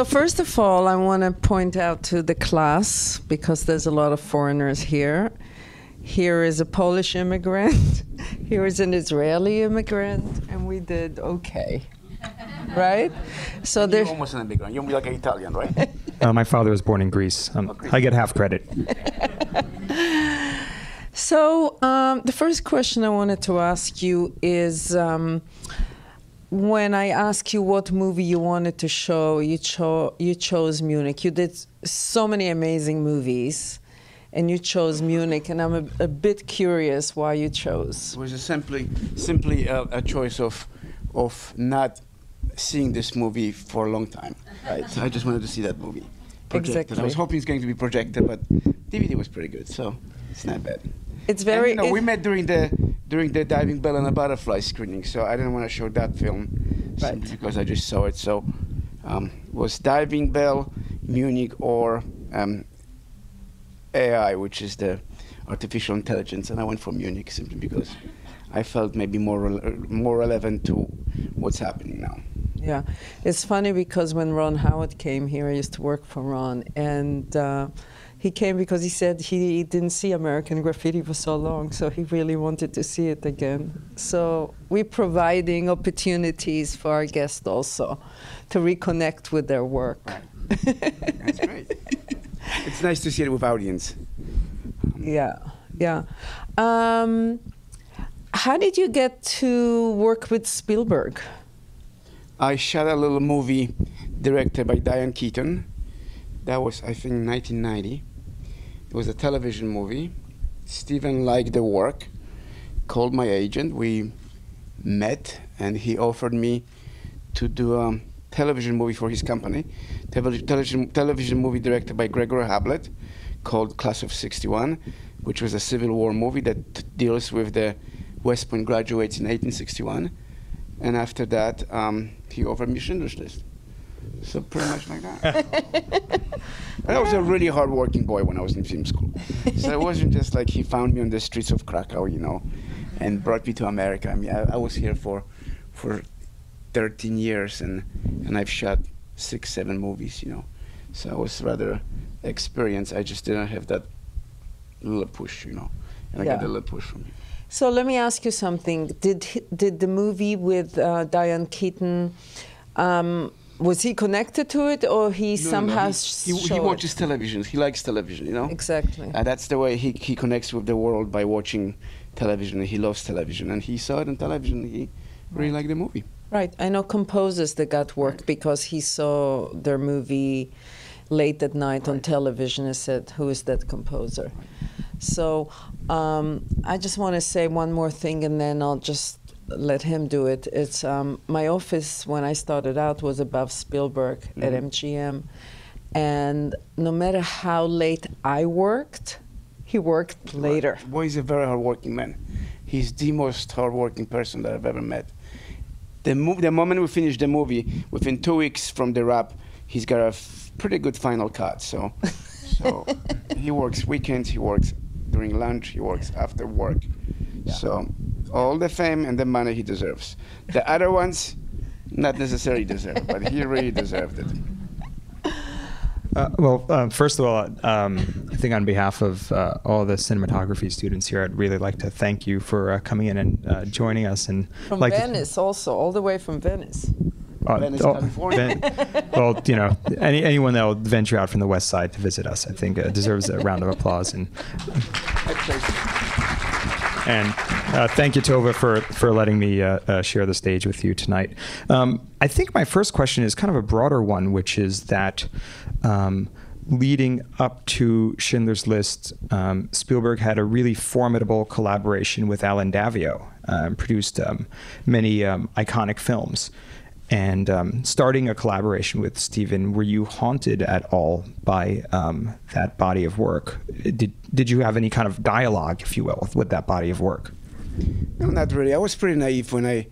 So first of all, I want to point out to the class because there's a lot of foreigners here. Here is a Polish immigrant. Here is an Israeli immigrant, and we did okay, right? So You're there's almost an immigrant. You're like an Italian, right? Uh, my father was born in Greece. Um, I get half credit. So, um, the first question I wanted to ask you is um, when I ask you what movie you wanted to show, you, cho- you chose Munich. You did so many amazing movies, and you chose Munich, and I'm a, a bit curious why you chose. It was simply, simply a, a choice of, of not seeing this movie for a long time. Right. I just wanted to see that movie. Projected. I was hoping it's going to be projected, but DVD was pretty good, so it's not bad. It's And, very. you know, we met during the during the Diving Bell and the Butterfly screening, so I didn't want to show that film simply because I just saw it. So um, was Diving Bell, Munich, or um, AI, which is the artificial intelligence, and I went for Munich simply because I felt maybe more more relevant to what's happening now. Yeah, it's funny because when Ron Howard came here, I used to work for Ron, and uh, he came because he said he didn't see American Graffiti for so long, so he really wanted to see it again. So we're providing opportunities for our guests also to reconnect with their work. That's great. it's nice to see it with audience. Yeah, yeah. Um, how did you get to work with Spielberg? I shot a little movie directed by Diane Keaton. That was, I think, 1990. It was a television movie. Steven liked the work, called my agent. We met, and he offered me to do a television movie for his company. Television, television, movie directed by Gregory Hoblit called Class of 61, which was a Civil War movie that deals with the West Point graduates in 1861 and after that um, he offered me Schindler's List. So pretty much like that. I was a really hard-working boy when I was in film school. So it wasn't just like he found me on the streets of Krakow, you know, and brought me to America. I mean, I, I was here for for 13 years, and and I've shot six, seven movies, you know. So I was rather experienced. I just didn't have that little push, you know, and I got Yeah. a little push from him. So let me ask you something. Did did the movie with uh, Diane Keaton um, was he connected to it, or he No, no, no, somehow he, he, he watches television. He likes television, you know. exactly? And that's the way he, he connects with the world by watching television. He loves television, and he saw it on television. He really liked the movie. Right. I know composers that got work because he saw their movie late at night on television and said, "Who is that composer?" So um, I just want to say one more thing, and then I'll just let him do it. It's um, my office when I started out was above Spielberg at MGM, and no matter how late I worked, he worked later. Boy he's a very hardworking man. He's the most hardworking person that I've ever met. The, mov- the moment we finish the movie, within two weeks from the wrap, he's got a f- pretty good final cut. So, so he works weekends, he works during lunch, he works after work. So, all the fame and the money he deserves. The other ones, not necessarily deserve, but he really deserved it. Uh, well, uh, first of all, um, I think on behalf of uh, all the cinematography students here, I'd really like to thank you for uh, coming in and uh, joining us. And From like to- Venice, also, all the way from Venice. Uh, Venice, oh, California. Ven- well, you know, any, anyone that will venture out from the west side to visit us, I think, uh, deserves a round of applause. And My pleasure. And uh, thank you, Tova, for for letting me uh, uh, share the stage with you tonight. Um, I think my first question is kind of a broader one, which is that. Um, Leading up to Schindler's List, um, Spielberg had a really formidable collaboration with Allen Daviau, um, produced um, many um, iconic films. And um, starting a collaboration with Steven, were you haunted at all by um, that body of work? Did, did you have any kind of dialogue, if you will, with, with that body of work? No, not really. I was pretty naive when I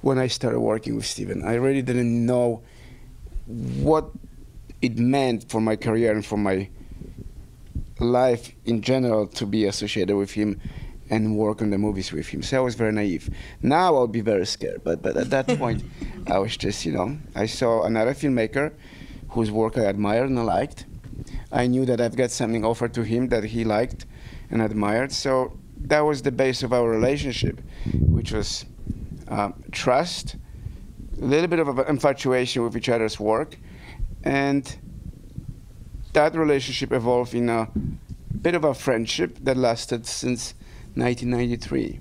when I started working with Steven. I really didn't know what it meant for my career and for my life in general to be associated with him and work on the movies with him. So I was very naive. Now I'll be very scared. But but at that point, I was just you know I saw another filmmaker whose work I admired and liked. I knew that I've got something offered to him that he liked and admired. So that was the base of our relationship, which was uh, trust, a little bit of infatuation with each other's work, and that relationship evolved in a bit of a friendship that lasted since 1993.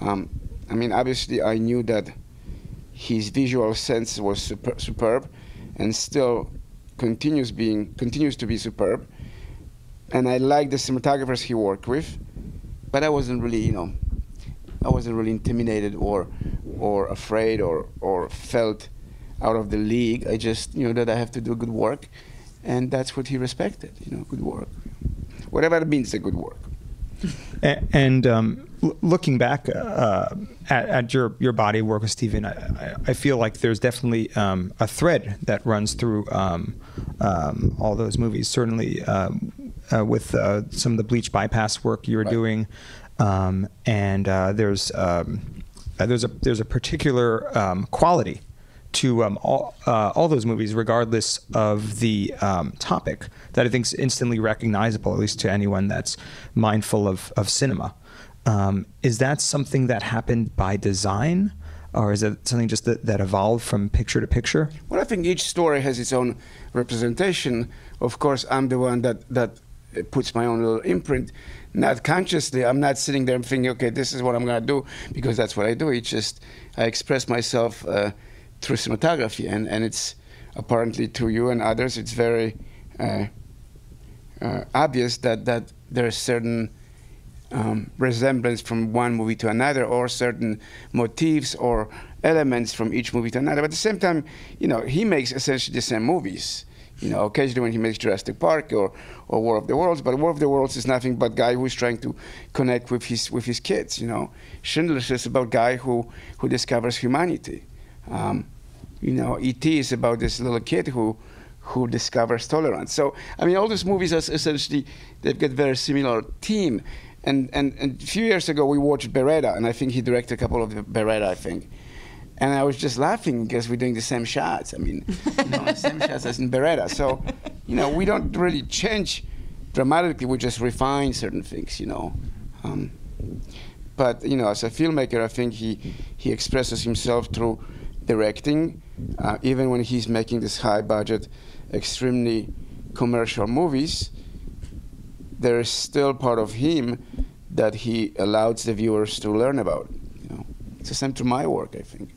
Um, I mean, obviously, I knew that his visual sense was super, superb, and still continues being continues to be superb. And I like the cinematographers he worked with, but I wasn't really, you know, I wasn't really intimidated or or afraid or or felt out of the league. I just knew that I have to do good work, and that's what he respected. You know, good work, whatever it means, a good work. And um, looking back uh, at, at, your your body work with Steven, I, I feel like there's definitely um, a thread that runs through um, um all those movies. Certainly, um, uh, with uh, some of the bleach bypass work you were right. doing, um, and uh, there's uh, there's a there's a particular quality to um, all, uh, all those movies, regardless of the um, topic, that I think is instantly recognizable, at least to anyone that's mindful of, of cinema. Um, is that something that happened by design? Or is it something just that, that evolved from picture to picture? Well, I think each story has its own representation. Of course, I'm the one that, that puts my own little imprint. Not consciously, I'm not sitting there and thinking, okay, this is what I'm going to do because that's what I do. It's just I express myself uh, through cinematography, and, and it's apparently to you and others, it's very uh, uh, obvious that, that there's certain um, resemblance from one movie to another, or certain motifs or elements from each movie to another. But at the same time, you know, he makes essentially the same movies. You know, occasionally when he makes Jurassic Park or, or War of the Worlds, but War of the Worlds is nothing but guy who's trying to connect with his with his kids. You know, Schindler's is about guy who who discovers humanity. Um, you know, E.T. is about this little kid who who discovers tolerance. So I mean, all these movies are essentially they've got very similar theme. And, and, and a few years ago we watched Beretta, and I think he directed a couple of the Beretta, I think. And I was just laughing because we're doing the same shots. I mean, you know, the same shots as in Beretta. So, you know, we don't really change dramatically. We just refine certain things, you know. Um, but you know, as a filmmaker, I think he he expresses himself through directing, uh, even when he's making this high budget, extremely commercial movies, there is still part of him that he allows the viewers to learn about. You know, it's the same to my work, I think.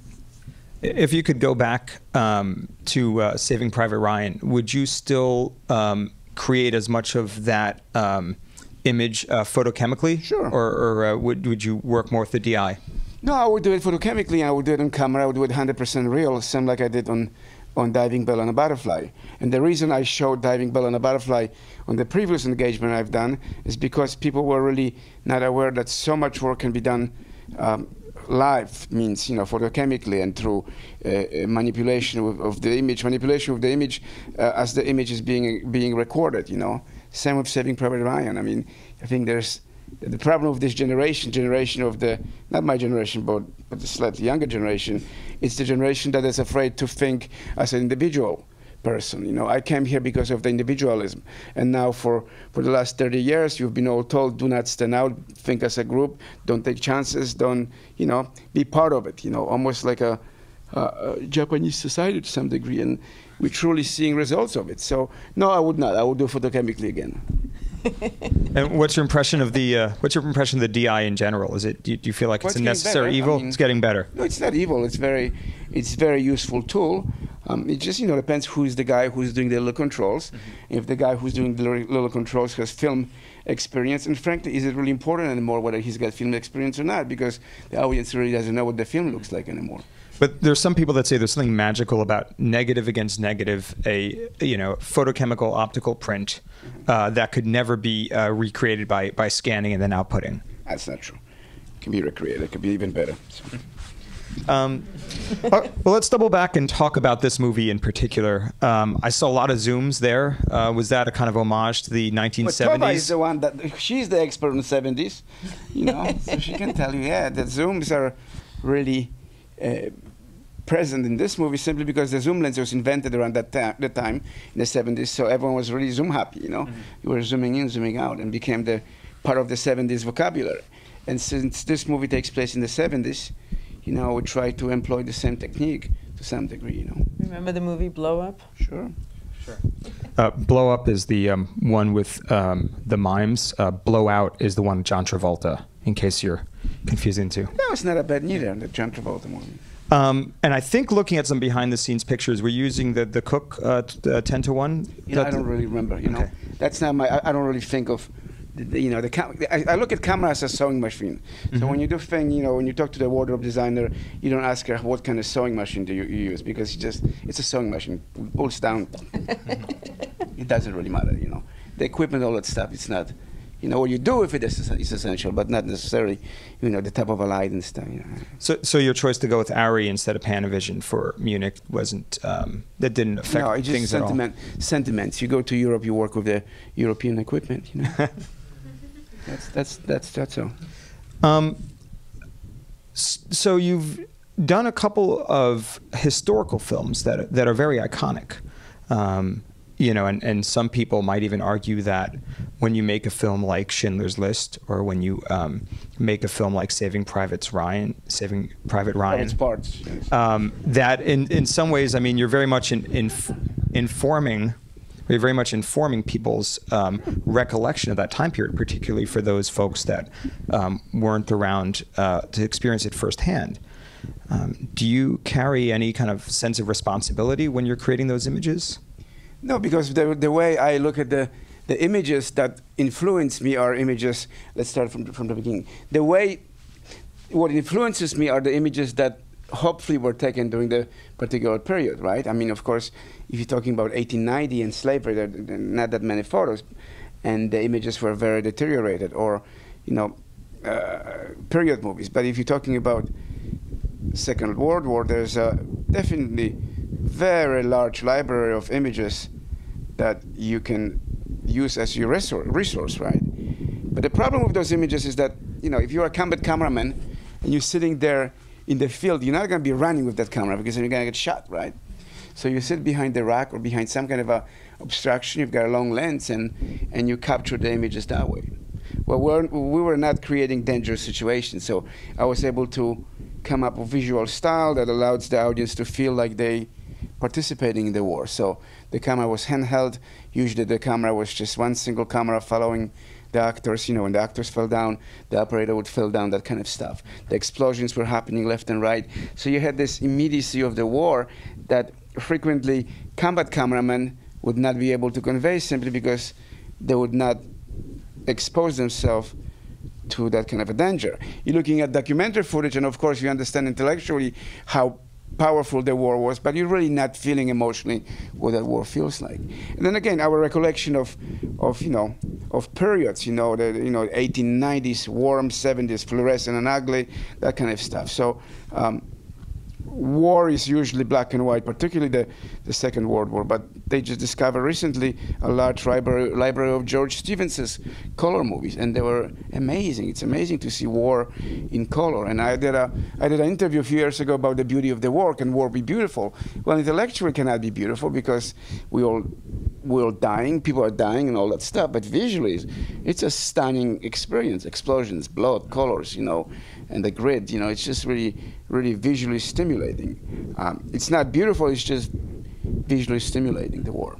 If you could go back um, to uh, Saving Private Ryan, would you still um, create as much of that um, image uh, photochemically? Sure. Or, or uh, would, would you work more with the DI? No, I would do it photochemically. I would do it on camera. I would do it 100% real, same like I did on, on Diving Bell and a Butterfly. And the reason I showed Diving Bell and a Butterfly on the previous engagement I've done is because people were really not aware that so much work can be done um, live means you know photochemically and through uh, uh, manipulation of, of, the image manipulation of the image uh, as the image is being being recorded you know same with saving private ryan i mean i think there's the problem of this generation, generation of the, not my generation, but, but the slightly younger generation, it's the generation that is afraid to think as an individual person. You know, I came here because of the individualism. And now for, for the last 30 years, you've been all told, do not stand out, think as a group, don't take chances, don't, you know, be part of it, you know, almost like a, Japanese society to some degree. And we're truly seeing results of it. So, no, I would not. I would do photochemically again. and what's your impression of the uh, what's your impression of the DI in general? Is it do you, do you feel like well, it's, it's a necessary evil? I mean, it's getting better. No, it's not evil. It's very it's very useful tool. Um, it just you know depends who's the guy who's doing the little controls. Mm-hmm. If the guy who's doing the little controls has film experience, and frankly, is it really important anymore whether he's got film experience or not? Because the audience really doesn't know what the film looks like anymore. But there's some people that say there's something magical about negative against negative, a you know photochemical optical print uh, that could never be uh, recreated by by scanning and then outputting. That's not true. It can be recreated. It could be even better. Um, well, let's double back and talk about this movie in particular. Um, I saw a lot of zooms there. Uh, was that a kind of homage to the 1970s? Well, is the one that she's the expert in the 70s, you know, so she can tell you. Yeah, the zooms are really uh, present in this movie simply because the zoom lens was invented around that, ta- that time in the 70s. So everyone was really zoom happy, you know. Mm-hmm. You were zooming in, zooming out, and became the part of the 70s vocabulary. And since this movie takes place in the 70s, you know, we try to employ the same technique to some degree, you know. Remember the movie Blow Up? Sure. Uh, Blow Up is the um, one with um, the mimes. Uh, Blow Out is the one with John Travolta, in case you're confusing the two. That was not a bad neither, the John Travolta movie. Um, and I think looking at some behind the scenes pictures, we're using the, the Cooke uh, t- uh, 10 to 1. You know, I don't really remember. You know, Okay. that's not my. I, I don't really think of. The, the- you know, the cam- I, I look at camera as a sewing machine. So Mhm. when you do thing, you know, when you talk to the wardrobe designer, you don't ask her what kind of sewing machine do you, you use because it's just it's a sewing machine. Pulls down. it doesn't really matter. You know, the equipment, all that stuff. It's not. You know, what you do with it is, is essential, but not necessarily, you know, the type of a light and stuff. You know. So, so your choice to go with Arri instead of Panavision for Munich wasn't um, that didn't affect no, it's just things sentiment. Sentiments. You go to Europe, you work with the European equipment. You know, that's that's that's that's all. Um, so you've done a couple of historical films that that are very iconic. Um, you know, and, and some people might even argue that when you make a film like Schindler's List, or when you um, make a film like Saving Private Ryan, Saving Private Ryan, parts. um, that in, in some ways, I mean, you're very much in, in, informing, you're very much informing people's um, recollection of that time period, particularly for those folks that um, weren't around uh, to experience it firsthand. Um, do you carry any kind of sense of responsibility when you're creating those images? No, because the, the way I look at the, the images that influence me are images, let's start from, from the beginning. The way, what influences me are the images that hopefully were taken during the particular period, right? I mean, of course, if you're talking about 1890 and slavery, there are not that many photos, and the images were very deteriorated, or, you know, uh, period movies. But if you're talking about Second World War, there's a definitely very large library of images that you can use as your resor- resource, right? But the problem with those images is that, you know, if you're a combat cameraman and you're sitting there in the field, you're not going to be running with that camera because you're going to get shot, right? So you sit behind the rack or behind some kind of a obstruction, you've got a long lens, and, and you capture the images that way. Well, we're, we were not creating dangerous situations, so I was able to come up with visual style that allowed the audience to feel like they participating in the war. So the camera was handheld. Usually the camera was just one single camera following the actors. You know, when the actors fell down, the operator would fall down, that kind of stuff. The explosions were happening left and right. So you had this immediacy of the war that frequently combat cameramen would not be able to convey simply because they would not expose themselves to that kind of a danger. You're looking at documentary footage, and of course, you understand intellectually how powerful the war was, but you're really not feeling emotionally what that war feels like. And then again, our recollection of, of you know, of periods, you know, the you know 1890s, warm 70s, fluorescent and ugly, that kind of stuff. So. Um, war is usually black and white, particularly the, the Second World War. But they just discovered recently a large library, library of George Stevens's color movies, and they were amazing. It's amazing to see war in color. And I did a I did an interview a few years ago about the beauty of the war. Can war be beautiful? Well, intellectually, cannot be beautiful because we all we're all dying, people are dying, and all that stuff. But visually, it's a stunning experience: explosions, blood, colors, you know, and the grid. You know, it's just really, really visually stimulating. Um, it's not beautiful; it's just visually stimulating the war.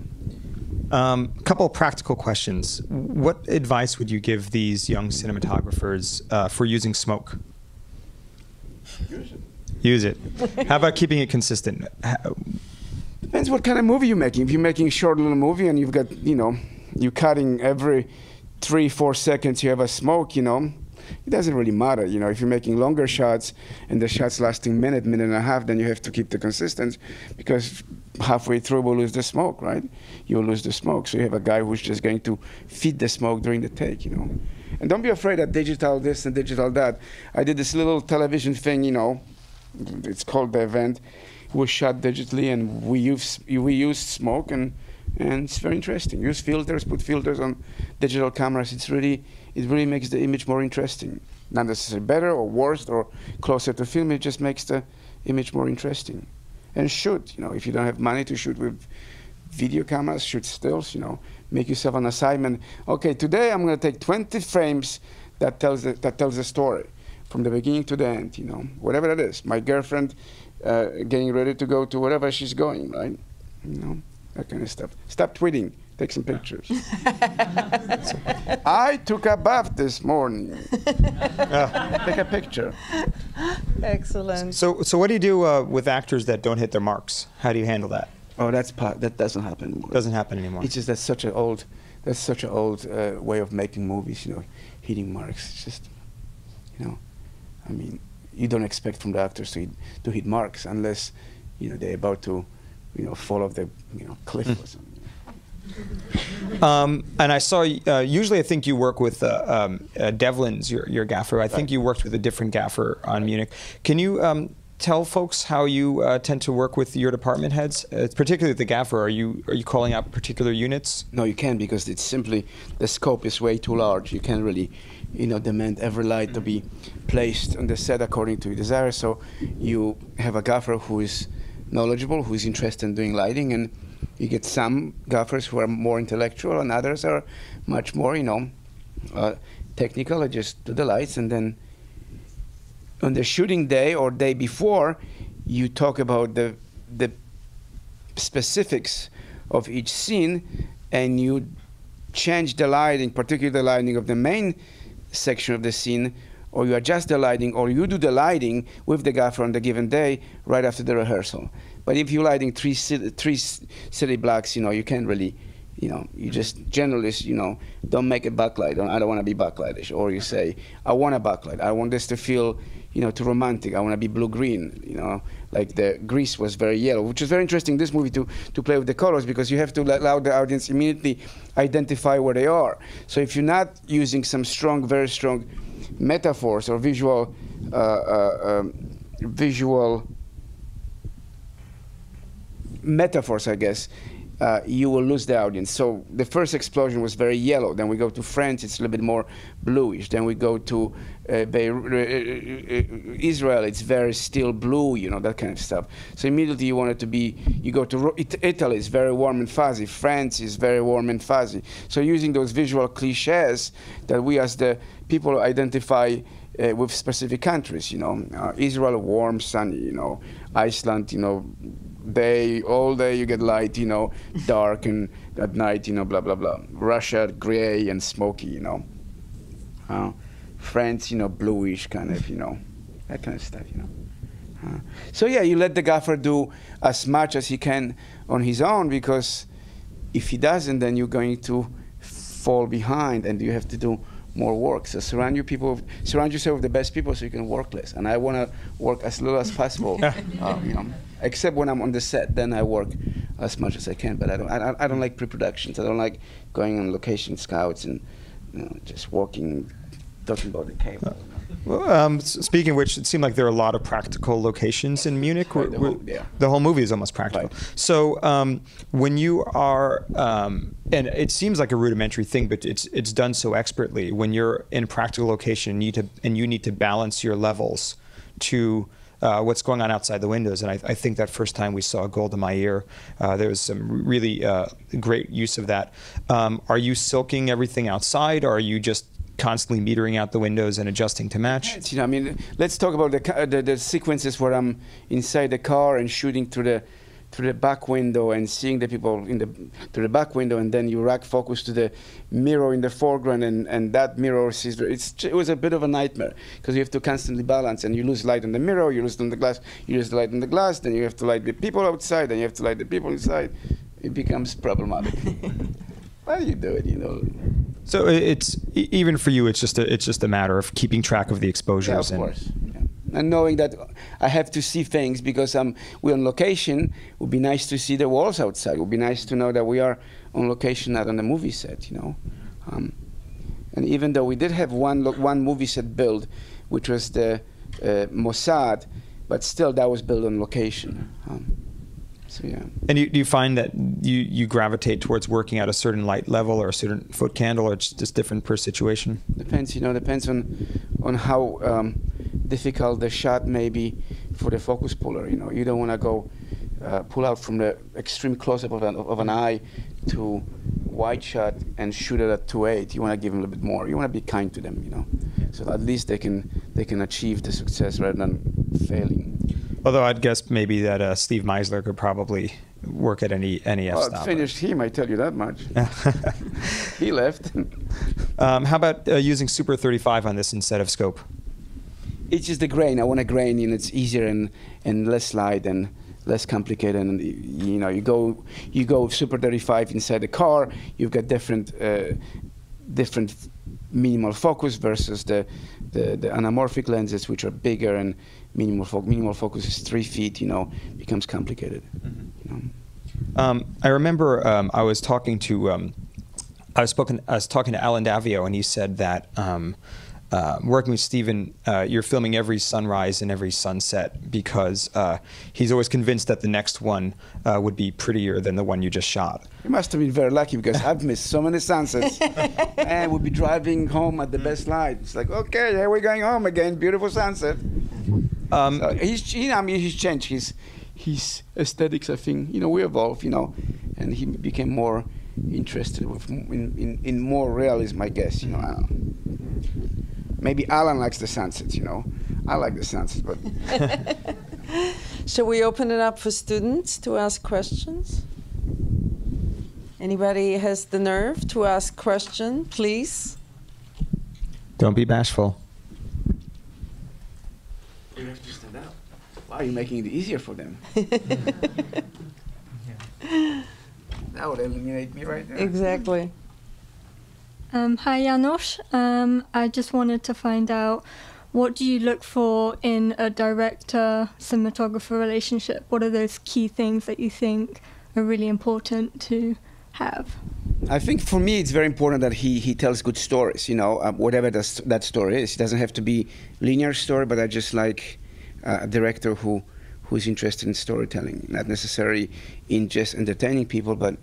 A um, couple of practical questions. What advice would you give these young cinematographers uh, for using smoke? Use it. How about keeping it consistent? How- Depends what kind of movie you're making. If you're making a short little movie and you've got, you know, you're cutting every three, four seconds, you have a smoke, you know, it doesn't really matter. You know, if you're making longer shots and the shots lasting minute, minute and a half, then you have to keep the consistency because halfway through we'll lose the smoke, right? You'll lose the smoke. So you have a guy who's just going to feed the smoke during the take, you know. And don't be afraid of digital this and digital that. I did this little television thing, you know, it's called the event was shot digitally and we use we used smoke and and it's very interesting use filters put filters on digital cameras it's really it really makes the image more interesting not necessarily better or worse or closer to film it just makes the image more interesting and shoot. You know, if you don't have money to shoot with video cameras, shoot stills. You know, make yourself an assignment. Okay, today I'm going to take 20 frames that tells the, that tells the story from the beginning to the end. You know, whatever it is. My girlfriend uh, getting ready to go to wherever she's going, right? You know, that kind of stuff. Stop tweeting. Take some pictures. I took a bath this morning. Take a picture. Excellent. So, so what do you do uh, with actors that don't hit their marks? How do you handle that? Oh, that's part. That doesn't happen anymore. Doesn't happen anymore. It's just that's such an old, that's such an old uh, way of making movies. You know, hitting marks. It's just, you know, I mean, you don't expect from the actors to hit, to hit marks unless, you know, they're about to, you know, fall off the you know cliff Mm. or something. Um, and I saw. Uh, usually, I think you work with uh, um, uh, Devlin's your your gaffer. I think Right. you worked with a different gaffer on Munich. Can you um, tell folks how you uh, tend to work with your department heads, uh, particularly the gaffer? Are you are you calling out particular units? No, you can't because it's simply the scope is way too large. You can't really, you know, demand every light to be placed on the set according to your desire. So you have a gaffer who is knowledgeable, who is interested in doing lighting, and you get some gaffers who are more intellectual, and others are much more, you know, uh, technical. They just do the lights, and then on the shooting day or day before, you talk about the the specifics of each scene, and you change the lighting, particularly the lighting of the main section of the scene, or you adjust the lighting, or you do the lighting with the gaffer on the given day right after the rehearsal. But if you're lighting three city, three city blocks, you know, you can't really, you know, you just generally, you know, don't make it backlight. I don't want to be backlightish. Or you say, I want a backlight. I want this to feel, you know, too romantic. I want to be blue-green. You know, like the Greece was very yellow, which is very interesting. This movie to to play with the colors because you have to allow the audience immediately identify where they are. So if you're not using some strong, very strong metaphors or visual, uh, uh, um, visual metaphors, I guess, uh, you will lose the audience. So the first explosion was very yellow. Then we go to France, it's a little bit more bluish. Then we go to uh, Beirut, uh, uh, Israel, it's very still blue, you know, that kind of stuff. So immediately you want it to be, you go to Italy, it's very warm and fuzzy. France is very warm and fuzzy. So using those visual cliches that we as the people identify uh, with specific countries, you know, uh, Israel, warm, sunny, you know, Iceland, you know, day, all day you get light, you know, dark, and at night, you know, blah, blah, blah. Russia, gray and smoky, you know. Uh, France, you know, bluish kind of, you know, that kind of stuff, you know. Uh, so yeah, you let the gaffer do as much as he can on his own because if he doesn't, then you're going to fall behind and you have to do more work. So surround your people, surround yourself with the best people so you can work less. And I want to work as little as possible, uh, you know. Except when I'm on the set, then I work as much as I can. But I don't, I, don't- I don't like pre-productions. I don't like going on location scouts and you know, just walking, talking about the cable. Well, um, speaking of which, it seemed like there are a lot of practical locations in Munich. Right, the whole- yeah. the whole movie is almost practical. Right. So um, when you are, um, and it seems like a rudimentary thing, but it's it's done so expertly. When you're in a practical location, you need to and you need to balance your levels to. Uh, what's going on outside the windows, and I, I think that first time we saw gold Golda Meir, uh, there was some really uh, great use of that. Um, are you silking everything outside, or are you just constantly metering out the windows and adjusting to match? You know, I mean, let's talk about the, the the sequences where I'm inside the car and shooting through the through the back window and seeing the people in the through the back window, and then you rack focus to the mirror in the foreground, and, and that mirror sees. It's it was a bit of a nightmare because you have to constantly balance, and you lose light on the mirror, you lose it on the glass, you lose the light on the glass, then you have to light the people outside, then you have to light the people inside. It becomes problematic. Why do you do it? You know. So it's even for you, it's just a it's just a matter of keeping track of the exposures. Yeah, of and, course. Yeah. And knowing that I have to see things because um, we're on location, it would be nice to see the walls outside. It would be nice to know that we are on location, not on the movie set, you know. Um, and even though we did have one lo- one movie set built, which was the uh, Mossad, but still that was built on location. Um, so yeah. And you, do you find that you, you gravitate towards working at a certain light level or a certain foot candle, or it's just different per situation? Depends, you know, depends on on how um, difficult the shot may be for the focus puller. You know, you don't want to go uh, pull out from the extreme close-up of an, of an eye to wide shot and shoot it at 2.8. You want to give them a little bit more. You want to be kind to them, you know, so at least they can they can achieve the success rather than failing. Although I'd guess maybe that uh, Steve Meizler could probably work at any any Well, f-stop. finished him, I tell you that much. he left. um, how about uh, using Super 35 on this instead of scope? It's just the grain. I want a grain, and it's easier and, and less light and less complicated. And you know, you go you go Super 35 inside the car. You've got different uh, different minimal focus versus the, the the anamorphic lenses, which are bigger and minimal focus. Minimal focus is three feet. You know, becomes complicated. You know. Um, I remember um, I was talking to um, I was spoken I was talking to Allen Daviau, and he said that um, uh, working with Steven, uh, you're filming every sunrise and every sunset because uh, he's always convinced that the next one uh, would be prettier than the one you just shot. You must have been very lucky because I've missed so many sunsets. and we'll be driving home at the best light. It's like, okay, here we're going home again. Beautiful sunset. Um, So he's, he, I mean, he's changed his his aesthetics. I think you know we evolved, you know, and he became more interested with in, in, in more realism. I guess you know. I don't know. Maybe Allen likes the sunsets. You know, I like the sunsets, but Shall we open it up for students to ask questions? Anybody has the nerve to ask question, please? don't be bashful. you have to stand up. Wow, you're making it easier for them. That would eliminate me right there. exactly. Um, hi Janos. Um, I just wanted to find out what do you look for in a director cinematographer relationship? What are those key things that you think are really important to have? I think for me it's very important that he, he tells good stories. You know, uh, whatever that that story is. It doesn't have to be linear story, but I just like uh, a director who who's interested in storytelling, not necessarily in just entertaining people, but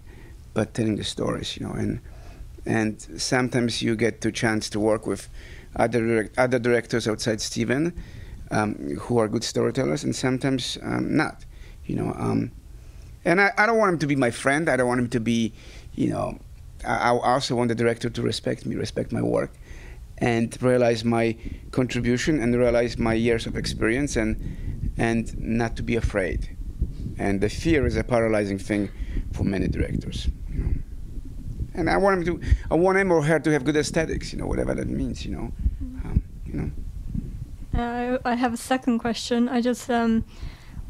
but telling the stories. You know, and and sometimes you get the chance to work with other other directors outside Steven um, who are good storytellers, and sometimes um, not. You know, um, and I, I don't want him to be my friend. I don't want him to be, you know, I, I also want the director to respect me, respect my work, and realize my contribution and realize my years of experience, and and not to be afraid. And the fear is a paralyzing thing for many directors. And I want him to, I want him or her to have good aesthetics, you know, whatever that means, you know, um, you know. Uh, I have a second question. I just um,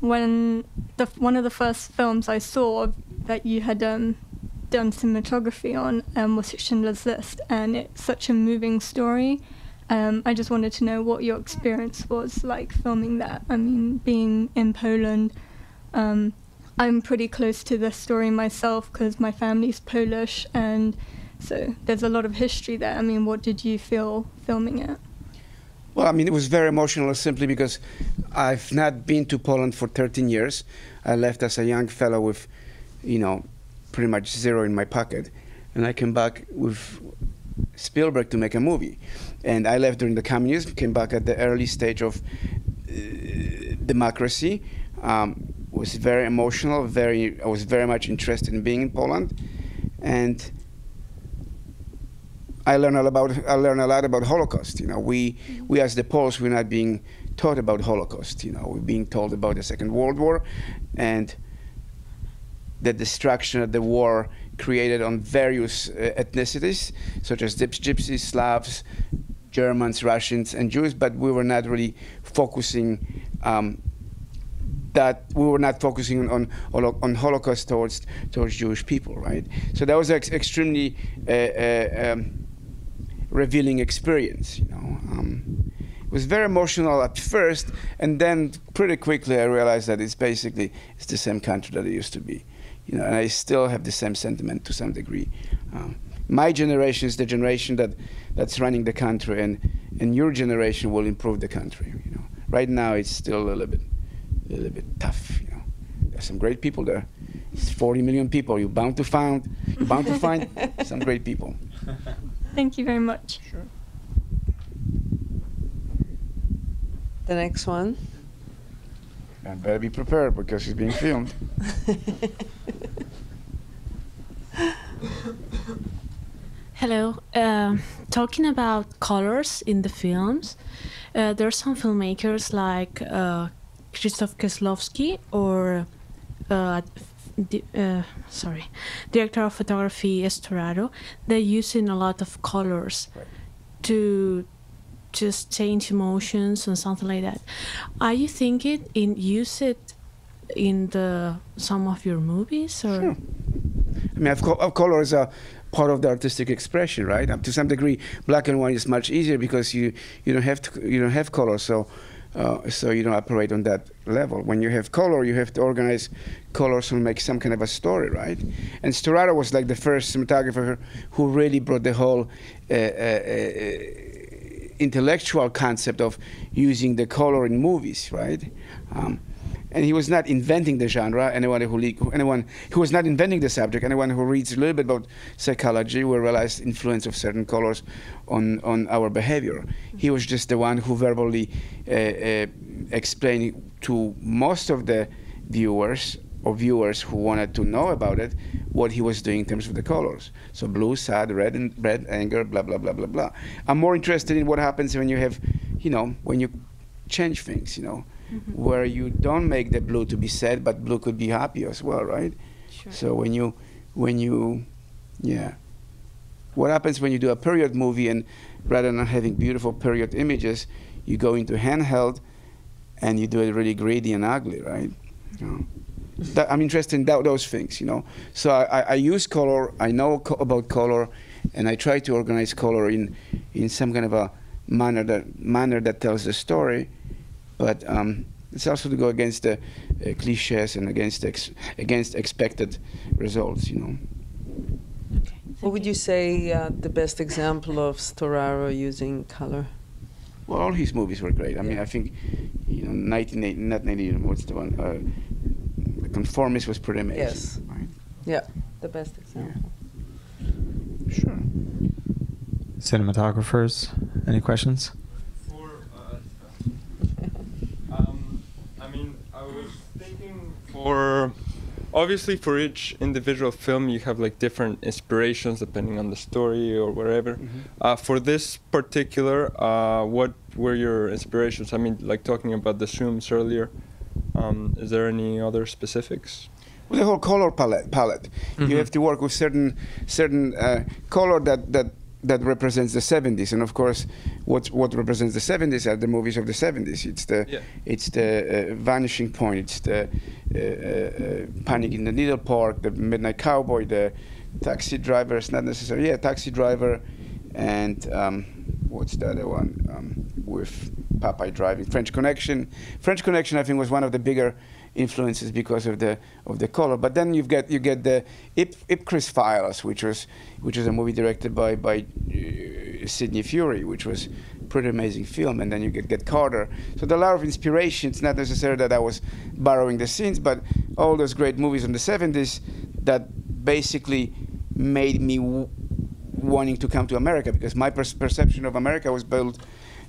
when the one of the first films I saw that you had um, done cinematography on um, was Schindler's List, and it's such a moving story. Um, I just wanted to know what your experience was like filming that. I mean, being in Poland, um, I'm pretty close to the story myself because my family's Polish, and so there's a lot of history there. I mean, what did you feel filming it? Well, I mean, it was very emotional simply because I've not been to Poland for 13 years. I left as a young fellow with, you know, pretty much zero in my pocket. And I came back with Spielberg to make a movie. And I left during the communism, came back at the early stage of uh, democracy. Um, was very emotional, very, I was very much interested in being in Poland. And I learned about I learned a lot about Holocaust. You know, we we as the Poles we're not being taught about Holocaust. You know, we're being told about the Second World War, and the destruction that the war created on various uh, ethnicities, such as Gyps- Gypsies, Slavs, Germans, Russians, and Jews. But we were not really focusing. Um, that we were not focusing on on, Holocaust towards towards Jewish people, right? So that was ex- extremely uh, uh, um, revealing experience. You know, um, it was very emotional at first, and then pretty quickly I realized that it's basically it's the same country that it used to be. You know, and I still have the same sentiment to some degree. Um, my generation is the generation that that's running the country, and and your generation will improve the country. You know, right now it's still a little bit a little bit tough. You know, there's some great people there. It's 40 million people. You're bound to find, you're bound to find some great people. Thank you very much. Sure. The next one. And better be prepared because it's being filmed. Hello. Um talking about colors in the films, uh, there are some filmmakers like uh, Krzysztof Kieslowski or uh, di- uh, sorry, director of photography Estorado. They're using a lot of colors Right. to just change emotions and something like that. Are you thinking in use it in the some of your movies or? Sure. I mean, of, co- of color is a part of the artistic expression, right? Um, to some degree, black and white is much easier because you, you don't have to you don't have color, so uh, so you don't operate on that level. When you have color, you have to organize colors and make some kind of a story, right? And Storaro was like the first cinematographer who really brought the whole uh, uh, uh, intellectual concept of using the color in movies, right? Um, and he was not inventing the genre. Anyone who anyone who was not inventing the subject. Anyone who reads a little bit about psychology will realize the influence of certain colors on on our behavior. He was just the one who verbally uh, uh, explained to most of the viewers or viewers who wanted to know about it what he was doing in terms of the colors. So blue, sad, red, and red, anger, blah blah blah blah blah. I'm more interested in what happens when you have, you know, when you change things, you know where you don't make the blue to be sad, but blue could be happy as well, right? Sure. So when you, when you, yeah, what happens when you do a period movie and rather than having beautiful period images, you go into handheld, and you do it really greedy and ugly, right? You know? that, I'm interested in that, those things, you know. So I, I, I use color. I know co- about color, and I try to organize color in, in some kind of a manner that manner that tells the story but um, it's also to go against the uh, cliches and against ex- against expected results. You know, What would you say uh, the best example of Storaro using color? well, all his movies were great. I mean, I think you know, 1980, not 90, what's the one? Uh, the Conformist was pretty amazing. Yes. Right? Yeah, the best example. Sure. Cinematographers, any questions? For, uh, um, I mean, I was thinking for obviously for each individual film you have like different inspirations depending on the story or whatever. Uh, for this particular, uh, what were your inspirations? I mean, like talking about the zooms earlier. Um, is there any other specifics? Well, the whole color palette. palette. You Mhm. have to work with certain certain uh, color that that that represents the 70s, and of course, what what represents the 70s are the movies of the 70s. It's the Yeah. it's the uh, Vanishing Point, it's the uh, uh, Panic in the Needle Park, the Midnight Cowboy, the Taxi Driver. It's not necessarily yeah, Taxi Driver, and um, what's the other one um, with Popeye driving? French Connection. French Connection, I think, was one of the bigger influences because of the of the color. But then you've got you get the Ip, Ipcress Files, which was which was a movie directed by by uh, Sidney Furie, which was pretty amazing film. And then you get Get Carter. So there are a lot of inspiration. It's not necessarily that I was borrowing the scenes, but all those great movies in the 70s that basically made me wanting to come to America because my perception of America was built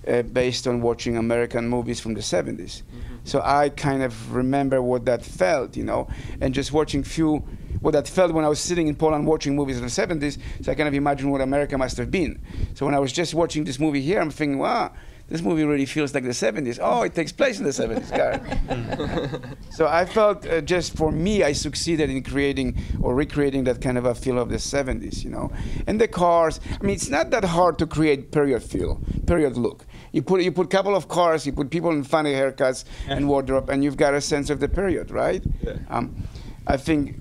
uh, based on watching American movies from the 70s. So I kind of remember what that felt, you know, and just watching few what that felt when I was sitting in Poland watching movies in the 70s. So I kind of imagine what America must have been. So when I was just watching this movie here, I'm thinking, wow, this movie really feels like the 70s. Oh, it takes place in the 70s, God. so I felt uh, just for me, I succeeded in creating or recreating that kind of a feel of the 70s, you know. And the cars, I mean, it's not that hard to create period feel, period look. You put you put couple of cars, you put people in funny haircuts and wardrobe, and you've got a sense of the period, right? Yeah. Um, I think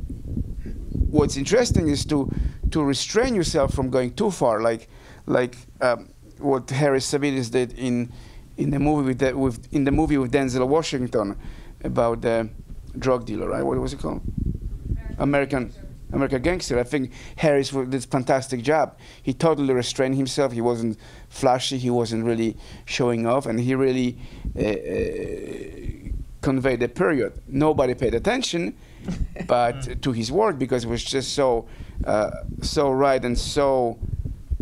what's interesting is to to restrain yourself from going too far, like like um, what Harris Savides did in in the movie with, the, with in the movie with Denzel Washington about the drug dealer, right? What was it called? American American Gangster. I think Harris did a fantastic job. He totally restrained himself. He wasn't flashy. He wasn't really showing off, and he really uh, uh, conveyed the period. Nobody paid attention, but to his work because it was just so uh, so right and so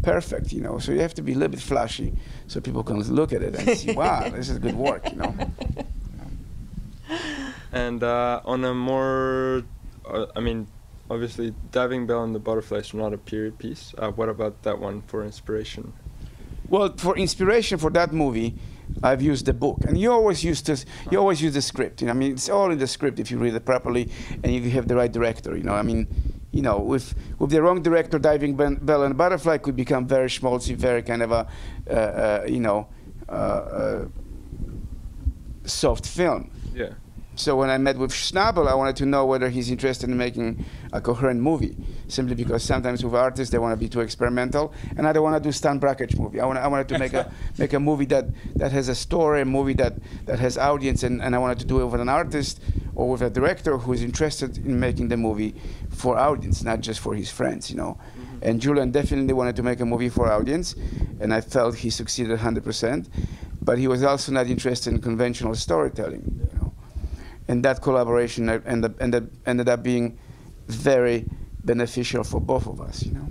perfect, you know. So you have to be a little bit flashy so people can look at it and see, wow, this is good work, you know. And uh, on a more, uh, I mean, obviously, Diving Bell and the butterfly is not a period piece. Uh, what about that one for inspiration? Well, for inspiration for that movie, I've used the book, and you always use this. You always use the script. You know, I mean, it's all in the script if you read it properly, and if you have the right director. You know, I mean, you know, with with the wrong director, Diving Bell and Butterfly could become very schmaltzy, very kind of a, uh, uh, you know, uh, uh, soft film. Yeah. So when I met with Schnabel, I wanted to know whether he's interested in making a coherent movie. Simply because sometimes with artists they want to be too experimental, and I don't want to do Stan Brakhage movie. I, want, I wanted to make a make a movie that, that has a story, a movie that, that has audience, and, and I wanted to do it with an artist or with a director who is interested in making the movie for audience, not just for his friends, you know. Mm-hmm. And Julian definitely wanted to make a movie for audience, and I felt he succeeded 100%. But he was also not interested in conventional storytelling, and that collaboration ended, ended, ended up being very beneficial for both of us, you know,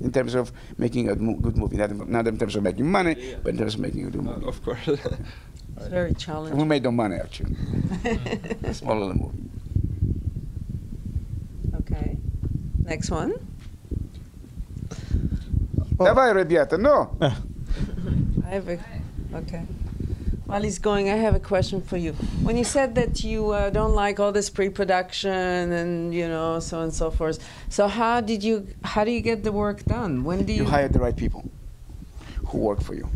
in terms of making a mo good movie, not, not in terms of making money, yeah. but in terms of making a good movie. Uh, of course. it's very challenging. we made no money, actually. a small little movie. Okay. Next one. Oh. Давай, ребята, no. I have a, okay. While he's going, I have a question for you. When you said that you uh, don't like all this pre-production and you know so on and so forth, so how did you how do you get the work done? When do you, you hire the right people who work for you?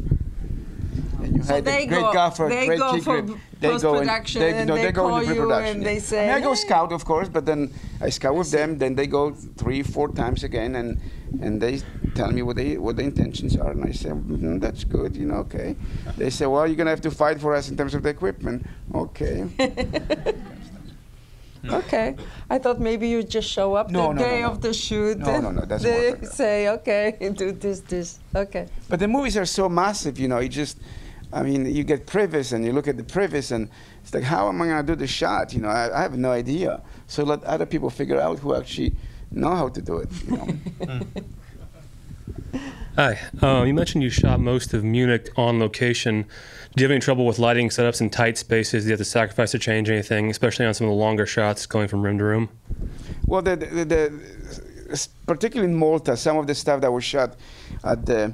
And you so hire the great gaffer, they great go for they go and they, no, they, they go into pre-production. And they say, I, mean, I go scout, of course, but then I scout with them. Then they go three, four times again, and and they tell me what they what the intentions are, and I say, mm, that's good, you know, okay. They say, well, you're gonna have to fight for us in terms of the equipment, okay. okay. I thought maybe you just show up no, the no, day no, of the shoot. No, no, no, doesn't they say, okay, do this, this, okay. But the movies are so massive, you know. You just, I mean, you get previs and you look at the previs and it's like, how am I going to do the shot? You know, I, I, have no idea. So let other people figure out who actually know how to do it. You know. Hi. Uh, you mentioned you shot most of Munich on location. Do you have any trouble with lighting setups in tight spaces? Do you have to sacrifice or change anything, especially on some of the longer shots going from room to room? Well, the, the, the, particularly in Malta, some of the stuff that was shot at the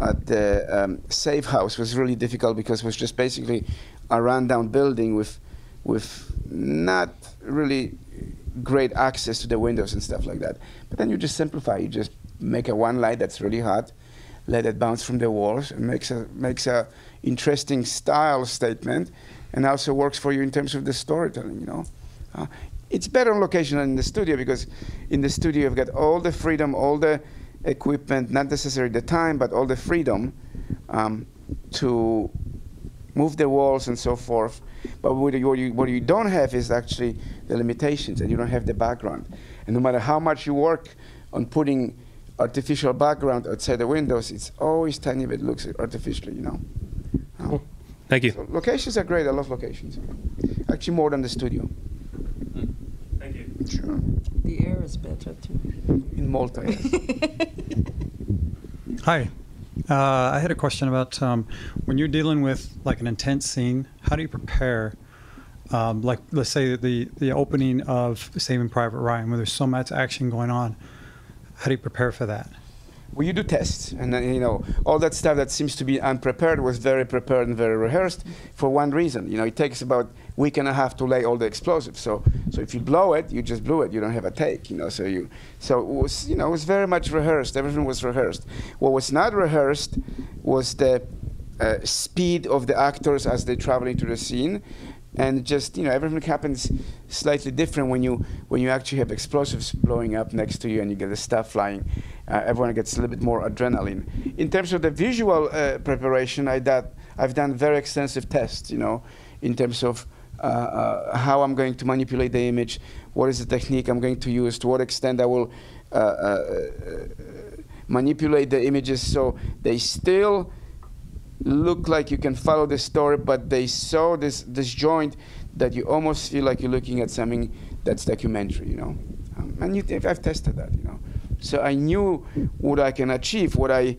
at the um, safe house was really difficult because it was just basically a rundown building with with not really great access to the windows and stuff like that. But then you just simplify. You just make a one light that's really hot, let it bounce from the walls, and makes a makes a interesting style statement, and also works for you in terms of the storytelling. You know, uh, it's better on location than in the studio because in the studio you've got all the freedom, all the equipment, not necessarily the time, but all the freedom um, to move the walls and so forth. But what you, what, you, what you don't have is actually the limitations, and you don't have the background. And no matter how much you work on putting artificial background outside the windows, it's always tiny bit looks artificial, you know. Cool. Thank you. So locations are great. I love locations. Actually, more than the studio. Thank you. Sure. The air is better too. In Malta, yes. Hi. Uh, I had a question about um, when you're dealing with like an intense scene. How do you prepare? Um, like, let's say the the opening of Saving Private Ryan, where there's so much action going on. How do you prepare for that? Well, you do tests, and then, you know all that stuff that seems to be unprepared was very prepared and very rehearsed for one reason. You know, it takes about week and a half to lay all the explosives. So, so if you blow it, you just blew it. You don't have a take. You know, so you, so it was, you know, it was very much rehearsed. Everything was rehearsed. What was not rehearsed was the uh, speed of the actors as they travel into the scene and just you know everything happens slightly different when you when you actually have explosives blowing up next to you and you get the stuff flying. Uh, everyone gets a little bit more adrenaline. In terms of the visual uh, preparation i that i've done very extensive tests you know in terms of uh, uh how i'm going to manipulate the image what is the technique i'm going to use to what extent i will uh, uh, manipulate the images. So they still look like you can follow the story, but they saw this this joint that you almost feel like you're looking at something that's documentary, you know. Um, and you, I've tested that, you know. So I knew what I can achieve, what I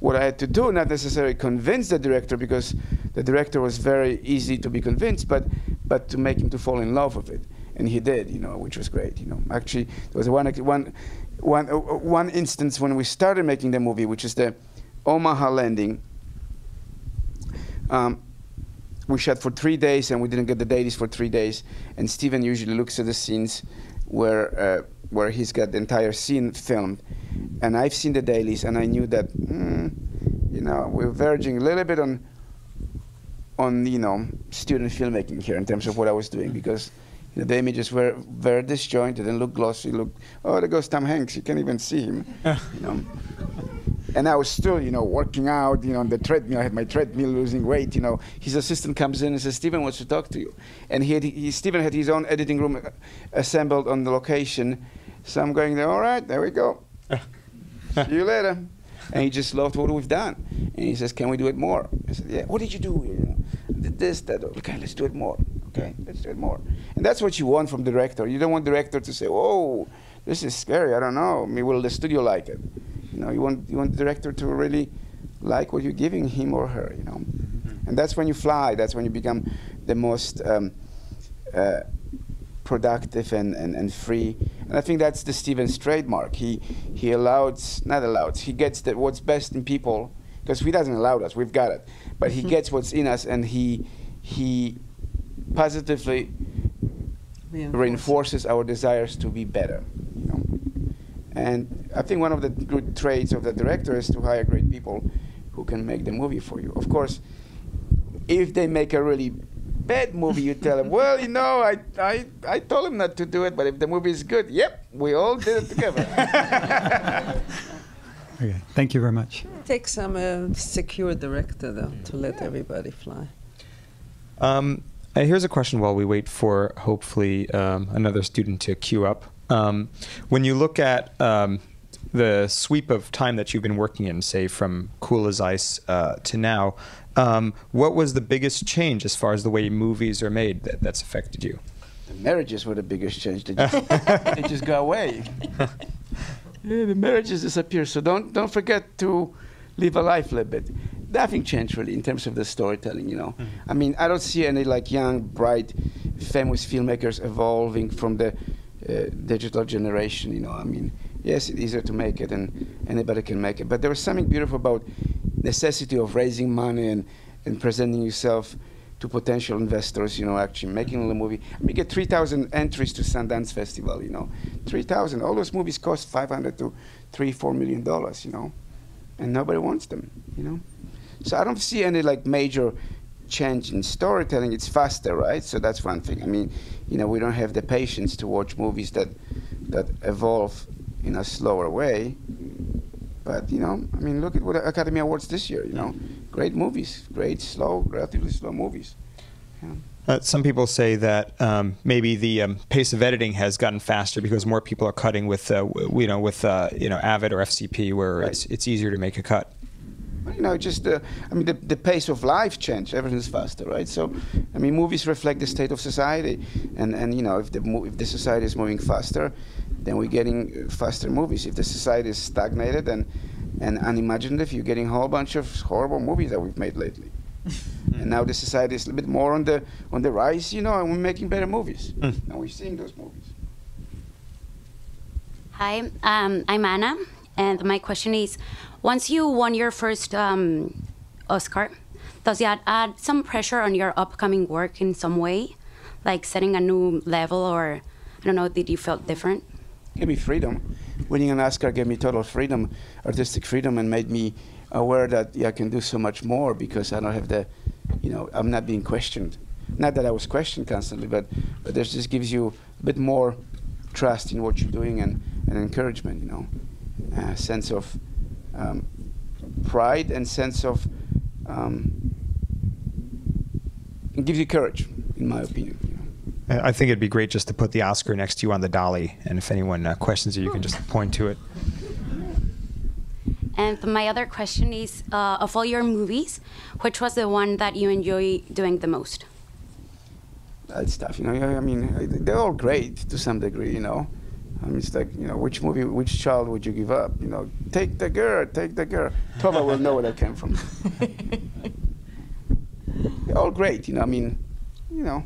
what I had to do, not necessarily convince the director because the director was very easy to be convinced, but but to make him to fall in love with it. And he did, you know, which was great. You know, actually, there was one one one uh, one instance when we started making the movie, which is the Omaha landing. Um, we shot for three days and we didn't get the dailies for three days. And Steven usually looks at the scenes where uh, where he's got the entire scene filmed. And I've seen the dailies and I knew that, mm, you know, we're verging a little bit on on you know student filmmaking here in terms of what I was doing because you know, the images were very disjointed and look glossy. Look, oh, there goes Tom Hanks. You can't even see him. you know. And I was still, you know, working out, you know, on the treadmill. I had my treadmill, losing weight. You know, his assistant comes in and says, "Steven wants to talk to you." And he, had, he Steven had his own editing room uh, assembled on the location. So I'm going there. All right, there we go. See you later. And he just loved what we've done. And he says, "Can we do it more?" I said, "Yeah." What did you do? You know, did this, that. Okay, let's do it more. Okay, let's do it more. And that's what you want from the director. You don't want director to say, "Oh, this is scary. I don't know. I mean, will the studio like it?" You know, you want you want the director to really like what you're giving him or her. You know, and that's when you fly. That's when you become the most um, uh, productive and, and, and free. And I think that's the Stevens trademark. He he allows not allows. He gets the, what's best in people because he doesn't allow us. We've got it, but he gets what's in us, and he he positively reinforces our desires to be better. You know? And I think one of the good traits of the director is to hire great people who can make the movie for you. Of course, if they make a really bad movie, you tell them, well, you know, I, I, I told him not to do it, but if the movie is good, yep, we all did it together. Okay, thank you very much. Take some uh, secure director though to let everybody fly. Um, uh, here's a question while we wait for hopefully um, another student to queue up. Um, when you look at um, the sweep of time that you've been working in, say from Cool as Ice uh, to now, um, what was the biggest change as far as the way movies are made that, that's affected you? the marriages were the biggest change. They just, they just go away. Yeah, the marriages disappear. So don't don't forget to live a life a little bit. Nothing changed really in terms of the storytelling. You know, I mean, I don't see any like young, bright, famous filmmakers evolving from the uh, digital generation. You know, I mean, yes, it's easier to make it, and anybody can make it. But there was something beautiful about necessity of raising money and and presenting yourself to potential investors, you know, actually making a movie. We get 3,000 entries to Sundance Festival, you know. 3,000. All those movies cost 500 to 3, 4 million dollars, you know. And nobody wants them, you know. So I don't see any like major change in storytelling. It's faster, right? So that's one thing. I mean, you know, we don't have the patience to watch movies that that evolve in a slower way. But you know, I mean, look at what Academy Awards this year. You know, great movies, great slow, relatively slow movies. Yeah. Uh, some people say that um, maybe the um, pace of editing has gotten faster because more people are cutting with, uh, you know, with uh, you know Avid or FCP, where Right. it's it's easier to make a cut. You know, just uh, I mean, the, the pace of life changed. Everything's faster, right? So, I mean, movies reflect the state of society, and and you know, if the mo- if the society is moving faster, then we're getting uh, faster movies. If the society is stagnated and and unimaginative, you're getting a whole bunch of horrible movies that we've made lately. and now the society is a little bit more on the on the rise, you know, and we're making better movies. Mm. And we're seeing those movies. Hi, um, I'm Anna, and my question is: Once you won your first um, Oscar, does that add some pressure on your upcoming work in some way, like setting a new level, or I don't know? Did you feel different? gave me freedom. Winning an Oscar gave me total freedom, artistic freedom, and made me aware that yeah, I can do so much more because I don't have the, you know, I'm not being questioned. Not that I was questioned constantly, but but this just gives you a bit more trust in what you're doing and, and encouragement. You know, a sense of um, pride and sense of um, it gives you courage, in my opinion. I I think it'd be great just to put the Oscar next to you on the dolly, and if anyone uh, questions it, you can just point to it. And my other question is: uh, Of all your movies, which was the one that you enjoy doing the most? that stuff. You know, I I mean, they're all great to some degree. You know, I mean, it's like you know, which movie, which child would you give up? You know, take the girl, take the girl. Tova will know where that came from. they're all great. You know, I mean, you know,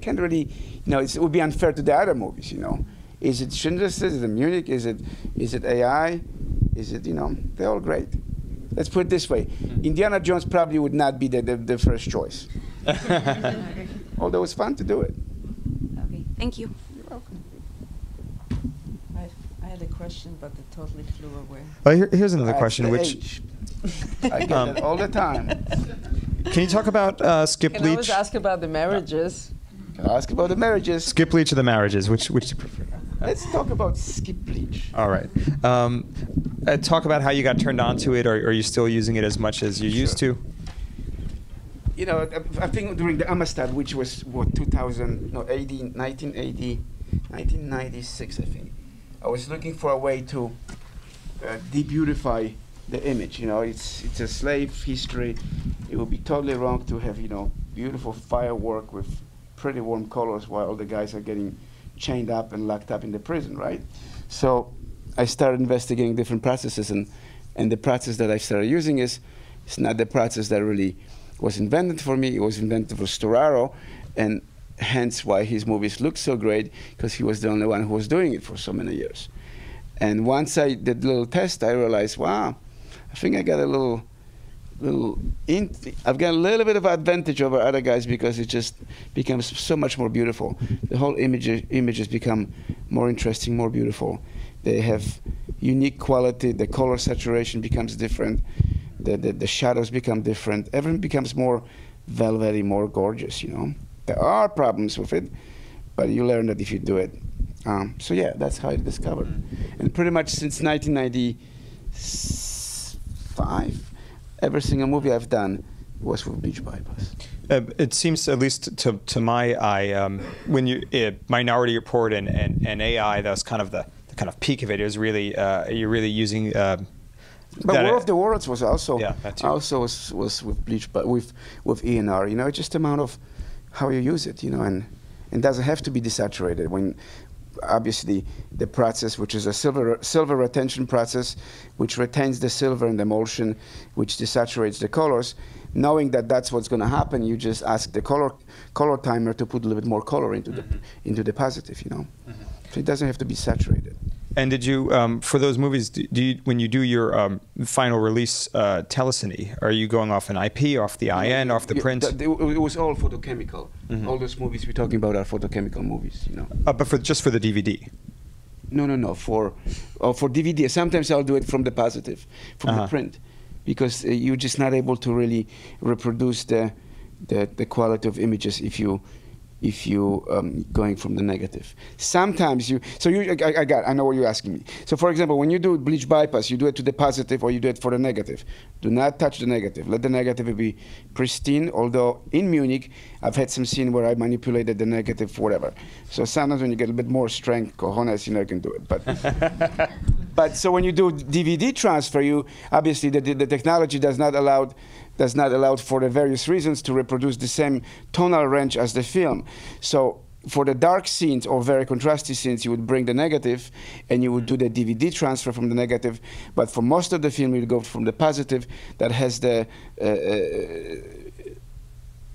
can't really, you know, it's, it would be unfair to the other movies. You know, is it Schindler's? Is it Munich? Is it is it AI? Is it you know? They're all great. Let's put it this way: mm. Indiana Jones probably would not be the, the, the first choice. Although it's fun to do it. Okay, thank you. I, I had a question, but it totally flew away. Well, here, here's another That's question, which age. I get Um, that all the time. can you talk about uh, Skip Can I always ask about the marriages? Ask about the marriages. Skip Bleach or the marriages? Which which do you prefer? Let's talk about Skip Bleach. All right. Um, uh, talk about how you got turned on to it, or are you still using it as much as you used to? You know, I I think during the Amistad, which was what 2000, no, 80, 1980, 1996, I think. I was looking for a way to uh, debeautify the image. You know, it's it's a slave history. It would be totally wrong to have you know beautiful firework with pretty warm colors while all the guys are getting chained up and locked up in the prison, right? So I started investigating different processes, and and the process that I started using is it's not the process that really was invented for me. It was invented for Storaro, and hence why his movies look so great because he was the only one who was doing it for so many years. And once I did a little test, I realized, wow, I think I got a little, little, I've got a little bit of advantage over other guys because it just becomes so much more beautiful. The whole image, images become more interesting, more beautiful. They have unique quality. The color saturation becomes different. The, the, the shadows become different. Everything becomes more velvety, more gorgeous, you know. There are problems with it, but you learn that if you do it. Um, so yeah, that's how I discovered. And pretty much since 1995, every single movie I've done was with Bleach Bypass. Uh, it seems, at least to, to my eye, um, when you uh, Minority Report and, and, and AI, that was kind of the, the kind of peak of it. It was really uh, you're really using. Uh, But that- War of the Worlds was also Yeah, also was, was with Bleach, but with with ENR. You know, just a amount of how you use it. You know, and it doesn't have to be desaturated. When obviously the process, which is a silver silver retention process, which retains the silver in the emulsion, which desaturates the colors. Knowing that that's what's going to happen, you just ask the color color timer to put a little bit more color into the mm-hmm. into the positive. You know, mm-hmm. so it doesn't have to be saturated. And did you, um, for those movies, do do you, when you do your um, final release uh, telecine, are you going off an IP, off the IN, off the Yeah, print? th- it was all photochemical. All those movies we're talking about are photochemical movies. You know. uh, but for just for the DVD. No, no, no. For uh, for DVD, sometimes I'll do it from the positive, from Uh-huh. the print, because uh, you're just not able to really reproduce the the, the quality of images if you if you um, going from the negative. Sometimes you. So you, I, I got. I know what you're asking me. So for example, when you do bleach bypass, you do it to the positive or you do it for the negative. Do not touch the negative. Let the negative be pristine. Although in Munich, I've had some scene where I manipulated the negative, whatever. So sometimes when you get a bit more strength, cojones, you know, you can do it. But but so when you do DVD transfer, you obviously the, the, the technology does not allow does not allow for the various reasons to reproduce the same tonal range as the film. So for the dark scenes or very contrasty scenes, you would bring the negative and you would do the DVD transfer from the negative. But for most of the film, you would go from the positive that has the uh, uh,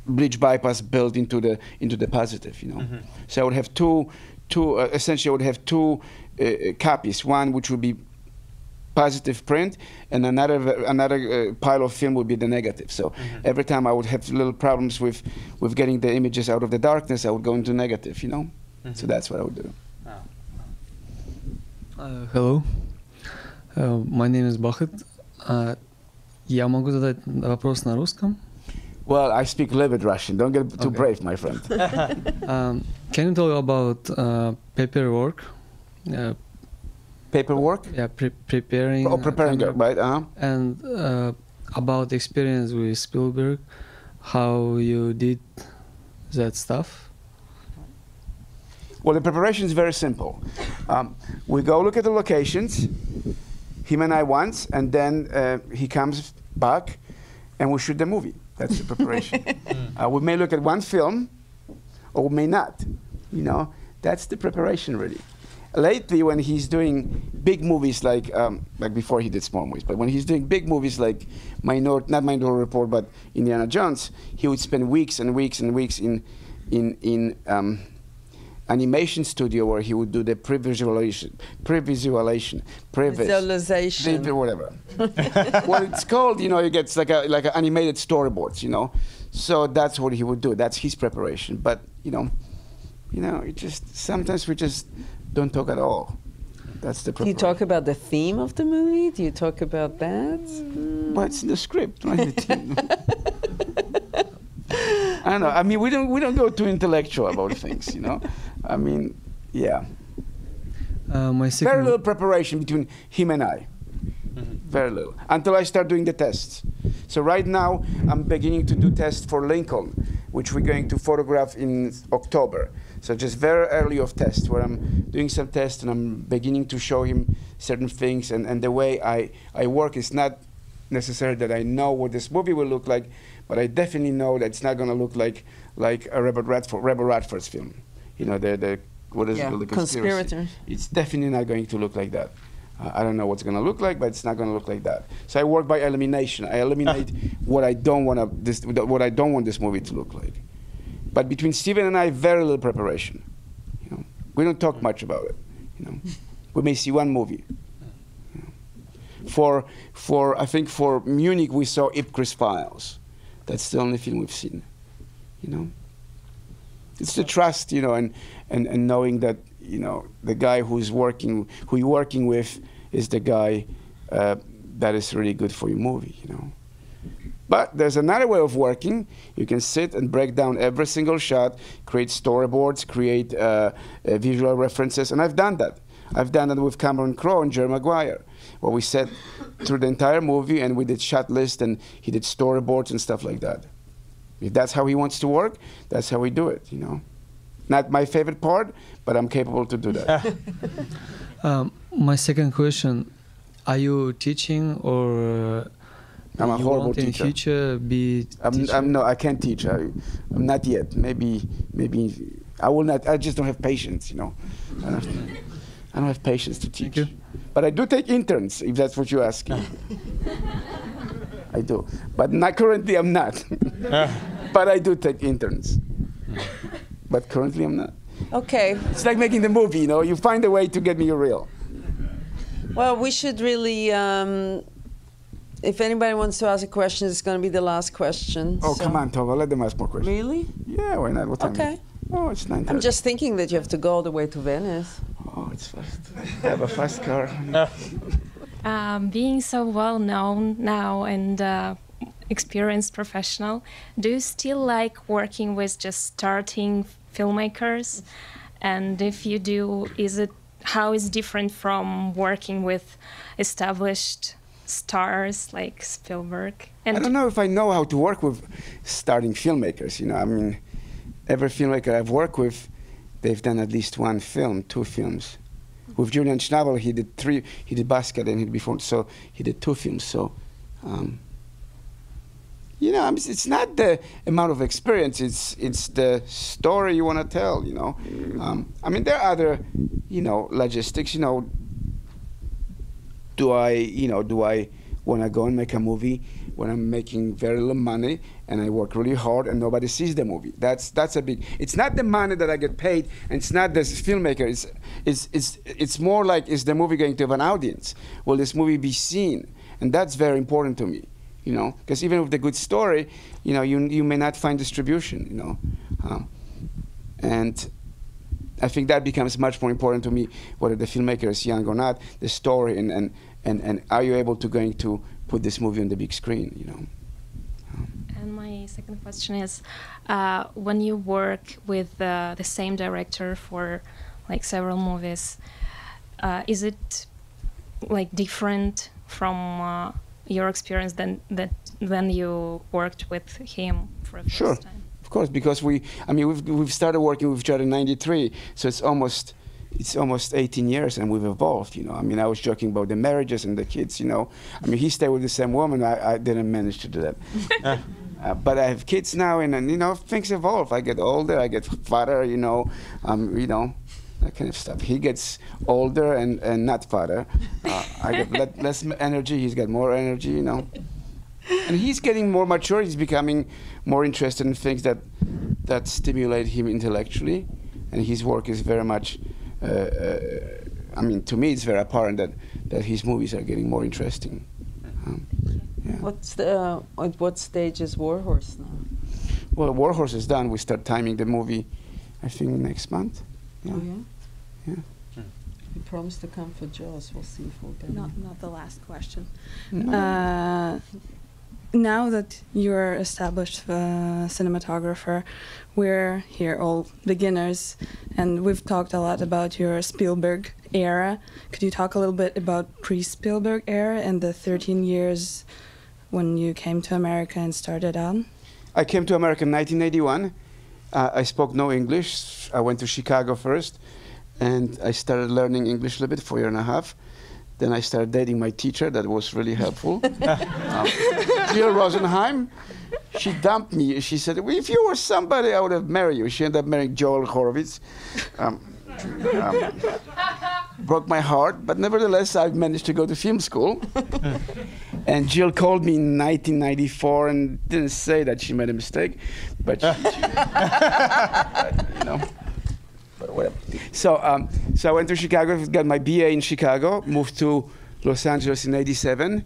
bleach bypass built into the into the positive. You know, so I would have two two uh, essentially I would have two uh, uh, copies. One which would be positive print, and another another uh, pile of film would be the negative. So every time I would have little problems with with getting the images out of the darkness, I would go into negative. You know, so that's what I would do. Uh, hello. Uh, my name is Бахет. Uh, я могу задать вопрос на русском? Well, I speak a little bit Russian. Don't get too Okay. brave, my friend. Um, can you tell about uh, paperwork? uh, Paperwork. yeah, pre- preparing. Oh, preparing, and, right? Uh-huh. and uh, about the experience with Spielberg, how you did that stuff. Well, the preparation is very simple. Um, we go look at the locations, him and I once, and then uh, he comes back, and we shoot the movie. That's the preparation. uh, we may look at one film, or we may not. You know, that's the preparation really. Lately, when he's doing big movies like um, like before he did small movies, but when he's doing big movies like Minor, not Minority Report, but Indiana Jones, he would spend weeks and weeks and weeks in in in um, animation studio where he would do the pre-visualization, pre-visualization, previs, Visualization. pre- whatever. what it's called, you know, he gets like a like a animated storyboards, you know. So that's what he would do. That's his preparation. But you know, you know, it just sometimes we just don't talk at all. That's the Do you talk about the theme of the movie? Do you talk about that? Well, it's in the script, right? The team. I don't know. I mean, we don't we don't go too intellectual about things, you know. I mean, yeah. Uh, my Very little preparation between him and I. Very little. Until I start doing the tests. So right now, I'm beginning to do tests for Lincoln, which we're going to photograph in October. So just very early of test, where I'm doing some tests and I'm beginning to show him certain things. And, and the way I, I work is not necessarily that I know what this movie will look like, but I definitely know that it's not going to look like like a Robert Redford, Robert Redford's film. You know, the the what is it Yeah, called? The conspiracy. conspirators. It's definitely not going to look like that. Uh, I don't know what's going to look like, but it's not going to look like that. So I work by elimination. I eliminate what I don't want to this what I don't want this movie to look like. But between Steven and I, very little preparation. You know, we don't talk much about it. You know, we may see one movie. You know. For for I think for Munich we saw Ipcress Files. That's the only film we've seen. You know, it's the trust, you know, and, and, and knowing that you know the guy who's working who you're working with is the guy uh, that is really good for your movie, you know. But there's another way of working. You can sit and break down every single shot, create storyboards, create uh, uh, visual references, and I've done that. I've done that with Cameron Crowe and Jerry Maguire, where we sat through the entire movie and we did shot list and he did storyboards and stuff like that. If that's how he wants to work, that's how we do it, you know. Not my favorite part, but I'm capable to do that. Um, my second question: Are you teaching or? Uh, I'm a you horrible want in teacher. future be I'm, teacher? I'm no, I can't teach. I, I'm not yet. Maybe, maybe I will not. I just don't have patience. You know, I don't have, I don't have patience to teach. you. But I do take interns, if that's what you're asking. I do, but not currently. I'm not. but I do take interns. But currently, I'm not. Okay. It's like making the movie. You know, you find a way to get me a reel. Well, we should really. Um, if anybody wants to ask a question, it's going to be the last question. Oh, so- come on, Tova. Let them ask more questions. Really? Yeah, why not? What time? Okay. it? Oh, it's nine I'm just thinking that you have to go all the way to Venice. Oh, it's fast. I have a fast car. Um, being so well known now and uh, experienced professional, do you still like working with just starting filmmakers? And if you do, is it how is different from working with established stars like Spielberg? And I don't know if I know how to work with starting filmmakers. You know, I mean, every filmmaker I've worked with, they've done at least one film, two films. With Julian Schnabel, he did three. He did Basquiat and he did before, so he did two films. So, um, you know, I mean, it's not the amount of experience; it's it's the story you want to tell. You know, um, I mean, there are other, you know, logistics. You know, do I, you know, do I want to go and make a movie when I'm making very little money and I work really hard and nobody sees the movie? That's that's a big. It's not the money that I get paid, and it's not the filmmaker. It's it's it's it's more like is the movie going to have an audience? Will this movie be seen? And that's very important to me, you know, because even with the good story, you know, you you may not find distribution, you know, um, and I think that becomes much more important to me, whether the filmmaker is young or not, the story, and, and, and, and are you able to going to put this movie on the big screen, you know? And my second question is, uh, when you work with uh, the same director for like several movies, uh, is it like different from uh, your experience than that than you worked with him for the Sure, first time? Of course, because we, I mean, we've, we've started working with each other in '93, so it's almost, it's almost 18 years, and we've evolved. You know, I mean, I was joking about the marriages and the kids. You know, I mean, he stayed with the same woman. I, I didn't manage to do that. Uh, but I have kids now, and, and you know things evolve. I get older, I get fatter, you know, um, you know, that kind of stuff. He gets older and, and not fatter. Uh, I get le- less energy. He's got more energy, you know. And he's getting more mature. He's becoming more interested in things that that stimulate him intellectually, and his work is very much. Uh, uh, I mean, to me, it's very apparent that, that his movies are getting more interesting. Um, yeah. What's the uh, at what stage is Warhorse now? Well, Warhorse is done. We start timing the movie, I think next month. Yeah. Oh yeah. Yeah. He promised to come for Jaws. We'll see if we'll get. Not, not the last question. No. Now that you're established uh, cinematographer, we're here all beginners, and we've talked a lot about your Spielberg era. Could you talk a little bit about pre-Spielberg era and the 13 years when you came to America and started out? I came to America in 1981. Uh, I spoke no English. I went to Chicago first, and I started learning English a little bit for a year and a half. Then I started dating my teacher. That was really helpful. um, Jill Rosenheim. She dumped me. She said, well, "If you were somebody, I would have married you." She ended up marrying Joel Horowitz. Um, um, broke my heart, but nevertheless, I managed to go to film school. and Jill called me in 1994 and didn't say that she made a mistake, but she, she but, you know. Whatever. So, um, so I went to Chicago, got my BA in Chicago, moved to Los Angeles in '87,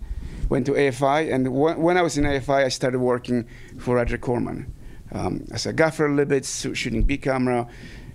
went to AFI, and wh- when I was in AFI, I started working for Roger Corman um, as a gaffer a little bit, shooting B camera,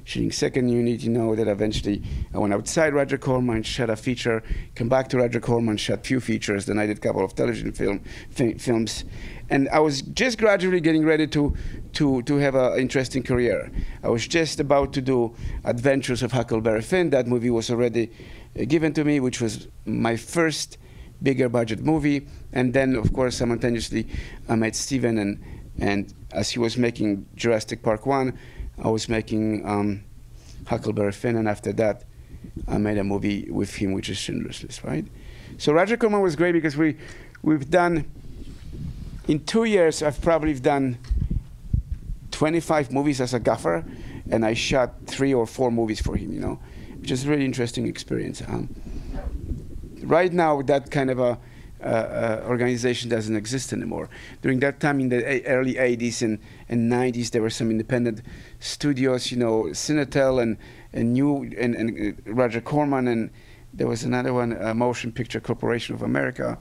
shooting second unit, you know, that eventually I went outside Roger Corman, shot a feature, came back to Roger Corman, shot a few features, then I did a couple of television film, fi- films. And I was just gradually getting ready to, to, to have an interesting career. I was just about to do Adventures of Huckleberry Finn. That movie was already uh, given to me, which was my first bigger budget movie. And then, of course, simultaneously, I met Steven, and, and as he was making Jurassic Park 1, I was making um, Huckleberry Finn, and after that, I made a movie with him, which is Schindler's List, right? So Roger Corman was great because we, we've done, in two years, I've probably done 25 movies as a gaffer, and I shot three or four movies for him, you know, which is a really interesting experience. Um, right now, that kind of a uh, uh, organization doesn't exist anymore. During that time, in the early 80s and, and 90s, there were some independent studios, you know, Cinetel and, and New and, and uh, Roger Corman, and there was another one, uh, Motion Picture Corporation of America.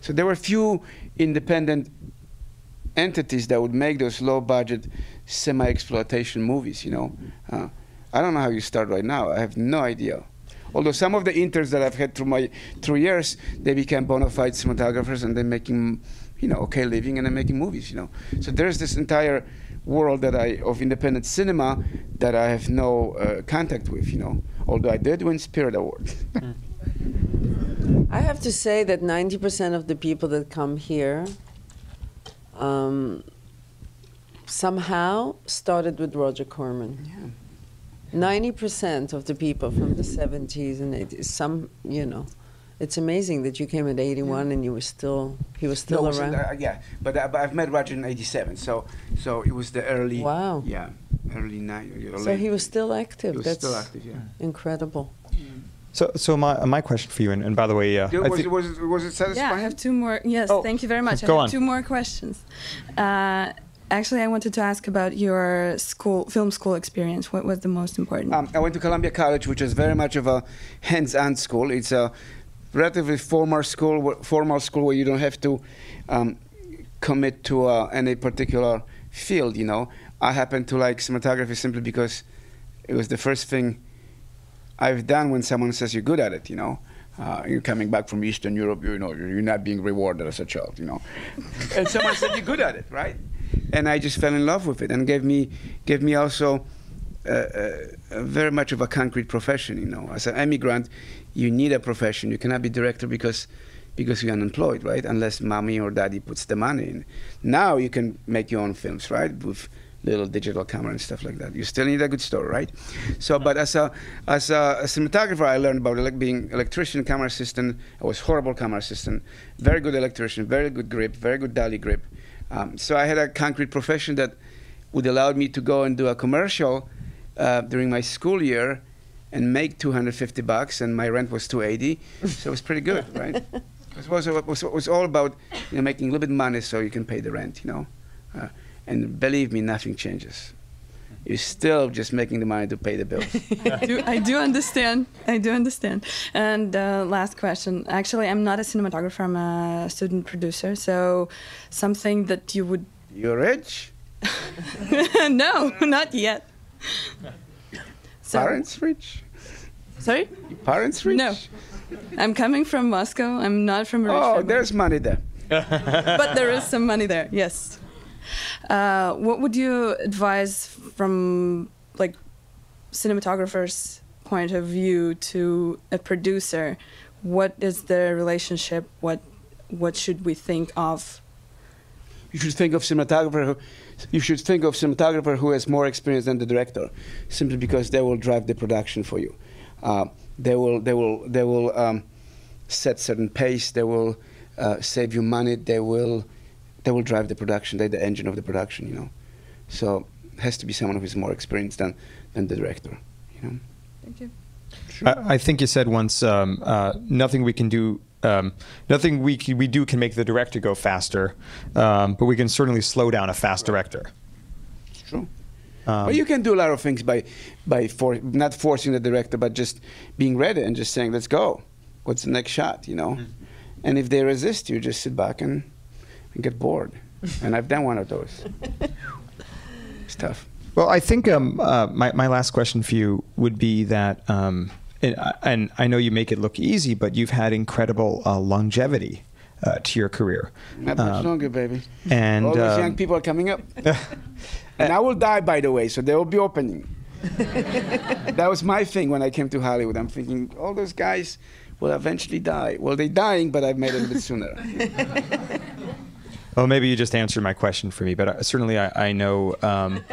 So there were a few independent entities that would make those low-budget, semi-exploitation movies. You know, uh, I don't know how you start right now. I have no idea. Although some of the interns that I've had through my through years, they became bona fide cinematographers and they're making, you know, okay living and they're making movies. You know, so there's this entire world that I of independent cinema that I have no uh, contact with. You know, although I did win Spirit Award. I have to say that 90% of the people that come here um, somehow started with Roger Corman. Yeah. 90% of the people from the 70s and 80s, some, you know, it's amazing that you came at 81 and you were still, he was still No, it was in around. uh, yeah, but, I, but I've met Roger in '87, so so it was the early. Wow. Yeah, early nine. so he was still active. He was That's still active. Yeah. incredible. So, so my my question for you, and, and by the way, uh, was, it, was, it, was it satisfying? Yeah, I have two more. Yes, Oh, thank you very much. I have on. two more questions. Uh, actually, I wanted to ask about your school film school experience. What was the most important? Um, I went to Columbia College, which is very much of a hands-on school. It's a relatively formal school, formal school where you don't have to um, commit to uh, any particular field. You know, I happen to like cinematography simply because it was the first thing I've done when someone says you're good at it. You know. Uh, you're coming back from Eastern Europe, you know, you're not being rewarded as a child, you know. and someone said you're good at it, right? And I just fell in love with it, and gave me gave me also uh, uh, very much of a concrete profession. You know, as an immigrant, you need a profession. You cannot be director because because you're unemployed, right? Unless mommy or daddy puts the money in. Now you can make your own films, right? With little digital camera and stuff like that. You still need a good story, right? So, but as a as a, cinematographer, I learned about elec being electrician, camera assistant. I was horrible camera assistant. Very good electrician, very good grip, very good dolly grip. Um, so I had a concrete profession that would allow me to go and do a commercial uh, during my school year and make 250 bucks, and my rent was 280. so it was pretty good, right? It was, it was, it was all about you know, making a little bit of money so you can pay the rent, you know. Uh, and believe me, nothing changes. you're still just making the money to pay the bills. I do, I do understand. I do understand. And uh, last question. Actually, I'm not a cinematographer. I'm a student producer. So, something that you would. You're rich. no, not yet. So- Parents rich. Sorry. Your parents rich. No. I'm coming from Moscow. I'm not from a rich Oh, family. there's money there. but there is some money there. Yes. Uh, what would you advise from like cinematographers' point of view to a producer? What is the relationship? What what should we think of? You should think of cinematographer. Who, you should think of cinematographer who has more experience than the director, simply because they will drive the production for you. Uh, they will they will they will um, set certain pace. They will uh, save you money. They will they will drive the production. They're the engine of the production. You know, so it has to be someone who is more experienced than than the director. You know. Thank you. I, I think you said once, um, uh, nothing we can do, um, nothing we c- we do can make the director go faster, um, but we can certainly slow down a fast director. It's true. Um, well, you can do a lot of things by, by for, not forcing the director, but just being ready and just saying, "Let's go. What's the next shot?" You know. And if they resist, you just sit back and, and get bored. and I've done one of those. it's tough. Well, I think um, uh, my, my last question for you would be that, um, and, and I know you make it look easy, but you've had incredible uh, longevity uh, to your career. Not much Um, longer, baby. and, all those young um, people are coming up. and I will die, by the way, so they will be opening. that was my thing when I came to Hollywood. I'm thinking, all those guys will eventually die. Well, they're dying, but I've made it a bit sooner. Well, maybe you just answered my question for me, but uh, certainly I, I know. Um,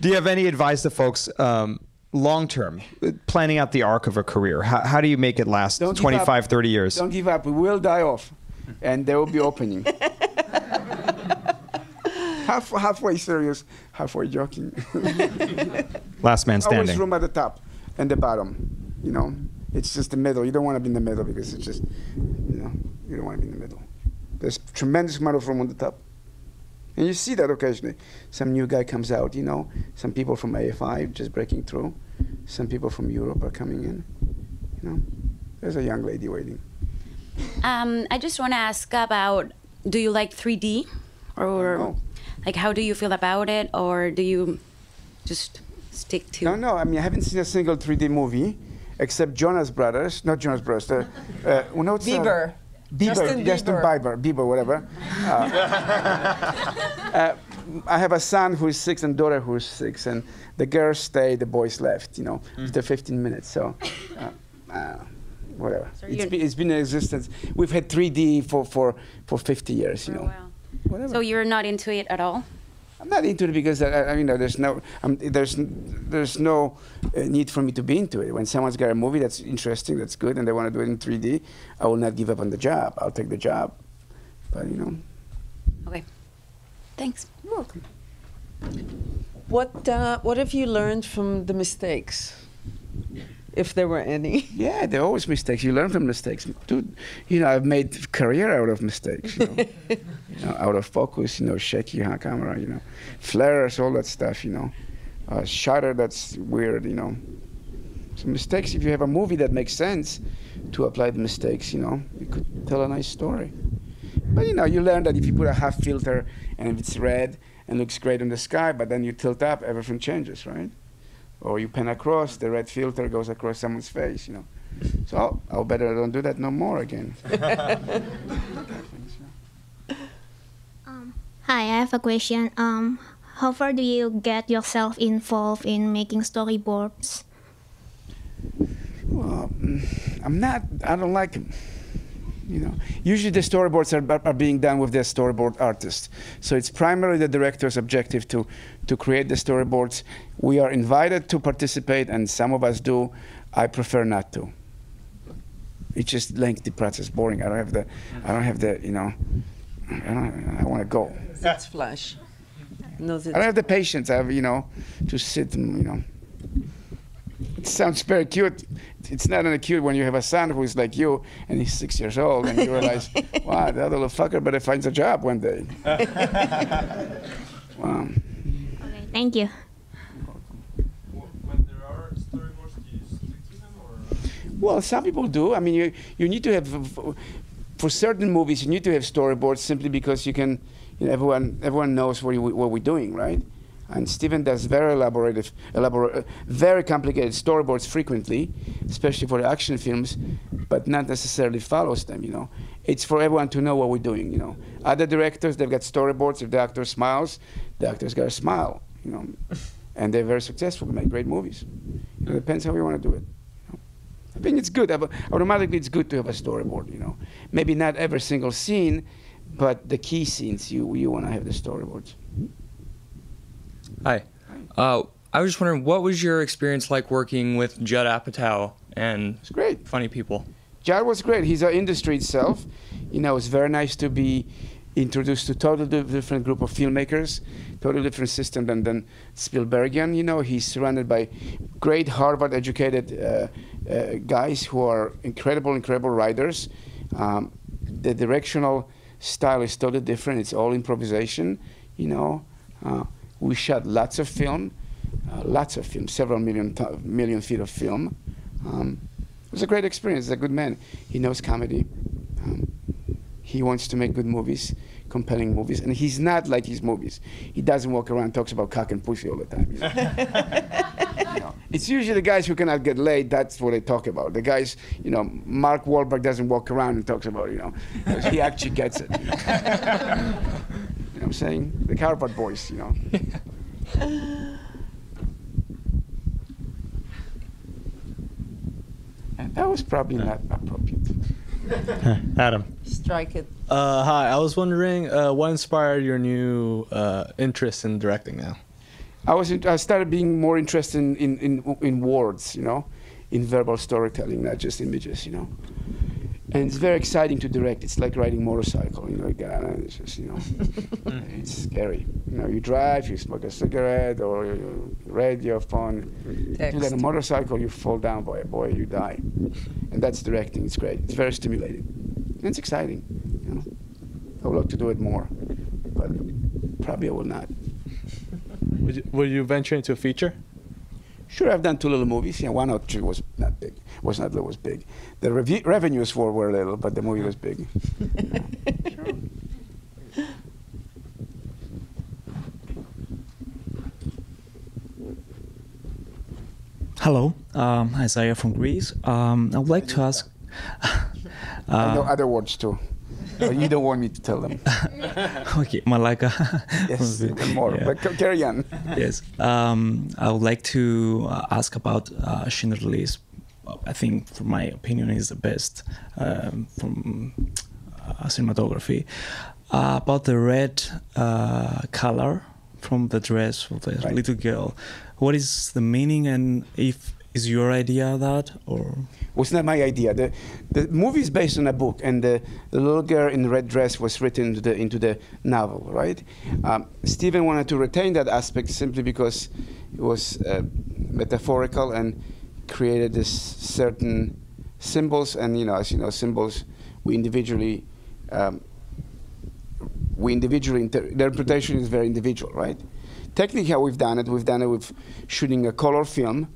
do you have any advice to folks um, long term, planning out the arc of a career? How, how do you make it last Don't 25, 30 years? Don't give up. We will die off, and there will be opening. Half, halfway serious, halfway joking. Last man standing. Always room at the top and the bottom. You know, it's just the middle. You don't want to be in the middle because it's just, you know, you don't want to be in the middle. There's tremendous amount of room on the top. And you see that occasionally. Some new guy comes out, you know, some people from AFI just breaking through. Some people from Europe are coming in. You know, there's a young lady waiting. Um, I just want to ask about do you like 3D? Or like how do you feel about it? Or do you just stick to. No, no. I mean, I haven't seen a single 3D movie except Jonas Brothers. Not Jonas Brothers. The, uh, no, it's, uh, Bieber. Bieber. Justin Justin Bieber. Bieber. Bieber, whatever. Uh, uh, I have a son who is six and daughter who is six, and the girls stay, the boys left. You know, after 15 minutes. So. Uh, uh, Whatever. So It's you're- been, it's been in existence. We've had 3D for, for, for 50 years, you know. Whatever. So you're not into it at all? I'm not into it because I, I mean, there's no, um, there's, there's no uh, need for me to be into it. When someone's got a movie that's interesting, that's good, and they want to do it in 3D, I will not give up on the job. I'll take the job. But you know, Okay. Thanks. You're welcome. What uh, What have you learned from the mistakes, if there were any? Yeah, there are always mistakes. You learn from mistakes, dude. You know, I've made career out of mistakes. You know, you know out of focus. You know, shaky camera. You know, flares, all that stuff. You know, uh, shutter that's weird. You know, so mistakes. If you have a movie that makes sense, to apply the mistakes, you know, you could tell a nice story. But you know, you learn that if you put a half filter and if it's red and looks great in the sky, but then you tilt up, everything changes, right? Or you pen across, the red filter goes across someone's face, you know. So I'll better don't do that no more again. Hi, I have a question. Um, how far do you get yourself involved in making storyboards? Well, mm, I'm not. I don't like them. You know, usually the storyboards are, are being done with the storyboard artist. So it's primarily the director's objective to to create the storyboards. We are invited to participate, and some of us do. I prefer not to. It's just lengthy process, boring. I don't have the, I don't have the, you know, I don't. I want to go. That's flash. No, I don't have the patience. I have, you know, to sit and, you know. It sounds very cute. It's not an cute when you have a son who is like you and he's six years old and you realize, wow, that little fucker better finds a job one day. wow. Okay, thank you. When there are storyboards, do you stick to them or? Well, some people do. I mean, you, you need to have, for certain movies, you need to have storyboards simply because you can, you know, everyone, everyone knows what, you, what we're doing, right? And Steven does very elaborate, elaborate, uh, very complicated storyboards frequently, especially for the action films, but not necessarily follows them. You know, it's for everyone to know what we're doing. You know, other directors they've got storyboards. If the actor smiles, the actor's got to smile. You know, and they're very successful. They make great movies. You know, it depends how you want to do it. you know. I think it's good. Automatically, it's good to have a storyboard. You know, maybe not every single scene, but the key scenes you you want to have the storyboards. Hi. Uh, I was just wondering, what was your experience like working with Judd Apatow and It's great. funny people? Judd was great. He's an industry itself. You know, it's very nice to be introduced to totally different group of filmmakers, totally different system than, than Spielbergian. You know, he's surrounded by great Harvard-educated uh, uh, guys who are incredible, incredible writers. Um, the directional style is totally different. It's all improvisation. You know, uh, we shot lots of film, uh, lots of film, several million million feet of film. Um, it was a great experience. He's a good man. He knows comedy. Um, he wants to make good movies, compelling movies, and he's not like his movies. He doesn't walk around and talks about cock and pussy all the time. You know? You know, It's usually the guys who cannot get laid. That's what they talk about. The guys, you know, Mark Wahlberg doesn't walk around and talks about, you know, he actually gets it. You know? You know what I'm saying? The Harvard boys, you know. and that was probably not appropriate. Adam. Strike it. Uh, hi, I was wondering uh, what inspired your new uh, interest in directing now? I was in, I started being more interested in, in, in, in words, you know, in verbal storytelling, not just images, you know. And it's very exciting to direct. It's like riding motorcycle, you know. You get out and it's just, you know, it's scary. You know, you drive, you smoke a cigarette or you read your phone. You get a motorcycle, you fall down, boy, boy, you die. And that's directing. It's great. It's very stimulating. And it's exciting. You know, I would love to do it more, but probably I will not. Would you, would you venture into a feature? Sure, I've done two little movies. Yeah, one or two was not big. Was not was big. The rev- revenues were, were little, but the movie was big. Hello, um, Isaiah from Greece. Um, I would like to ask. I know Uh, other words too. But you don't want me to tell them. okay, Malaka. Yes, even more. But carry on. yes. Um, I would like to uh, ask about uh, Schindler's List. I think, for my opinion, is the best um, from uh, cinematography. Uh, about the red uh, color from the dress of the Right. little girl. What is the meaning, and if is your idea that or? was not my idea. The, the movie is based on a book, and the, the little girl in the red dress was written into the, into the novel, right? Um, Steven wanted to retain that aspect simply because it was uh, metaphorical and created this certain symbols, and you know, as you know, symbols we individually um, we individually inter- the interpretation is very individual, right? Technically, how we've done it, we've done it with shooting a color film,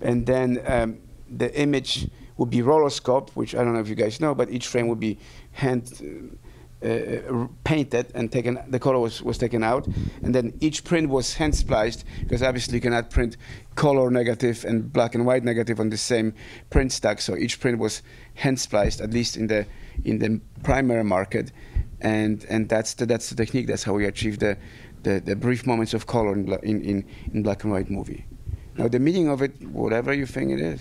and then um, the image would be rotoscope, which I don't know if you guys know, but each frame would be hand uh, painted and taken. The color was, was taken out, and then each print was hand spliced because obviously you cannot print color negative and black and white negative on the same print stack. So each print was hand spliced, at least in the in the primary market, and and that's the that's the technique. That's how we achieve the the, the brief moments of color in, bla- in, in, black and white movie. Now the meaning of it, whatever you think it is.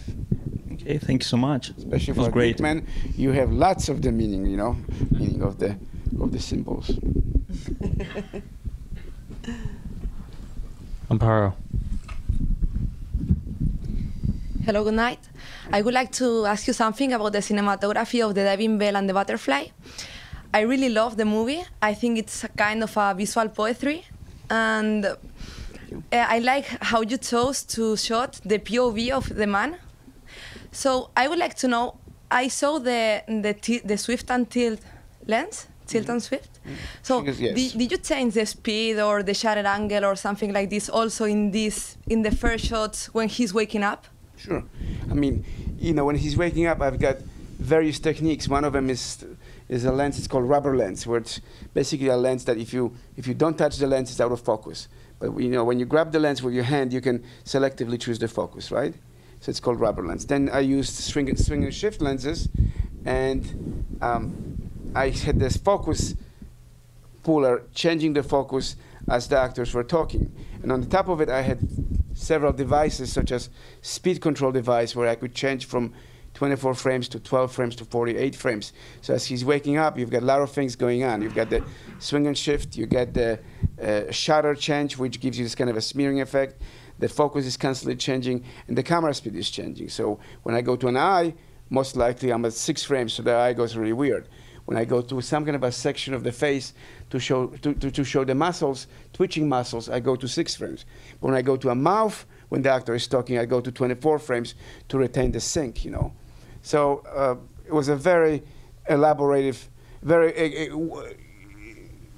Okay, thank you so much. Especially for great. Man, you have lots of the meaning, you know, meaning of the of the symbols. Amparo. Hello, good night. I would like to ask you something about the cinematography of The Diving Bell and the Butterfly. I really love the movie. I think it's a kind of a visual poetry. And. Uh, I like how you chose to shot the POV of the man. So I would like to know. I saw the the the Swift and Tilt lens, Tilt and Swift. So Yes, yes. did, did you change the speed or the shutter angle or something like this also in this in the first shots when he's waking up? Sure. I mean, you know, when he's waking up, I've got various techniques. One of them is is a lens. It's called rubber lens, where it's basically a lens that if you if you don't touch the lens, it's out of focus. But you know, when you grab the lens with your hand, you can selectively choose the focus, right? So it's called rubber lens. Then I used swing and, swing and shift lenses, and um, I had this focus puller changing the focus as the actors were talking. And on the top of it, I had several devices, such as speed control device, where I could change from 24 frames to 12 frames to 48 frames. So as he's waking up, you've got a lot of things going on. You've got the swing and shift, you get the uh, shutter change, which gives you this kind of a smearing effect. The focus is constantly changing, and the camera speed is changing. So when I go to an eye, most likely I'm at six frames, so the eye goes really weird. When I go to some kind of a section of the face to show to, to, to show the muscles, twitching muscles, I go to six frames. But when I go to a mouth, when the actor is talking, I go to 24 frames to retain the sync, you know. So uh, it was a very elaborative, very uh, uh,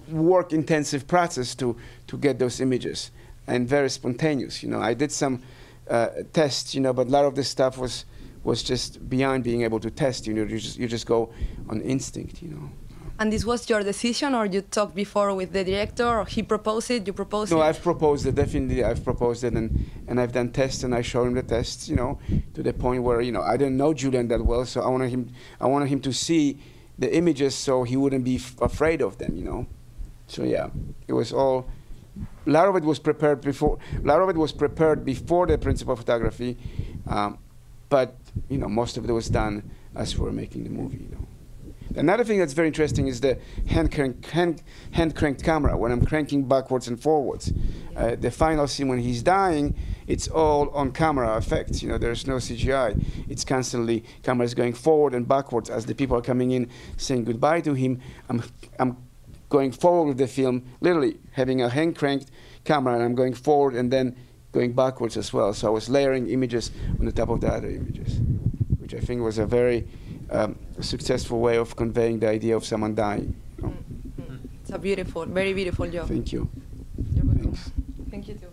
work intensive process to, to get those images and very spontaneous. You know, I did some uh, tests, you know, but a lot of this stuff was was just beyond being able to test. You know, you just you just go on instinct. You know. And this was your decision, or you talked before with the director, or he proposed it, you proposed No, it? No, I've proposed it. Definitely, I've proposed it, and, and I've done tests, and I showed him the tests. You know, to the point where you know I didn't know Julian that well, so I wanted him I wanted him to see the images so he wouldn't be f- afraid of them. You know, so yeah, it was all. A lot of it was prepared before. A lot of it was prepared before the principal photography, um, but you know most of it was done as we were making the movie. You know. Another thing that's very interesting is the hand, crank, hand, hand cranked camera. When I'm cranking backwards and forwards, uh, the final scene when he's dying, it's all on camera effects. You know, there's no CGI. It's constantly cameras going forward and backwards as the people are coming in saying goodbye to him. I'm, I'm going forward with the film, literally having a hand cranked camera, and I'm going forward and then going backwards as well. So I was layering images on the top of the other images, which I think was a very um, successful way of conveying the idea of someone dying. you know. It's a beautiful, very beautiful job. Thank you. Thanks. Thank you too.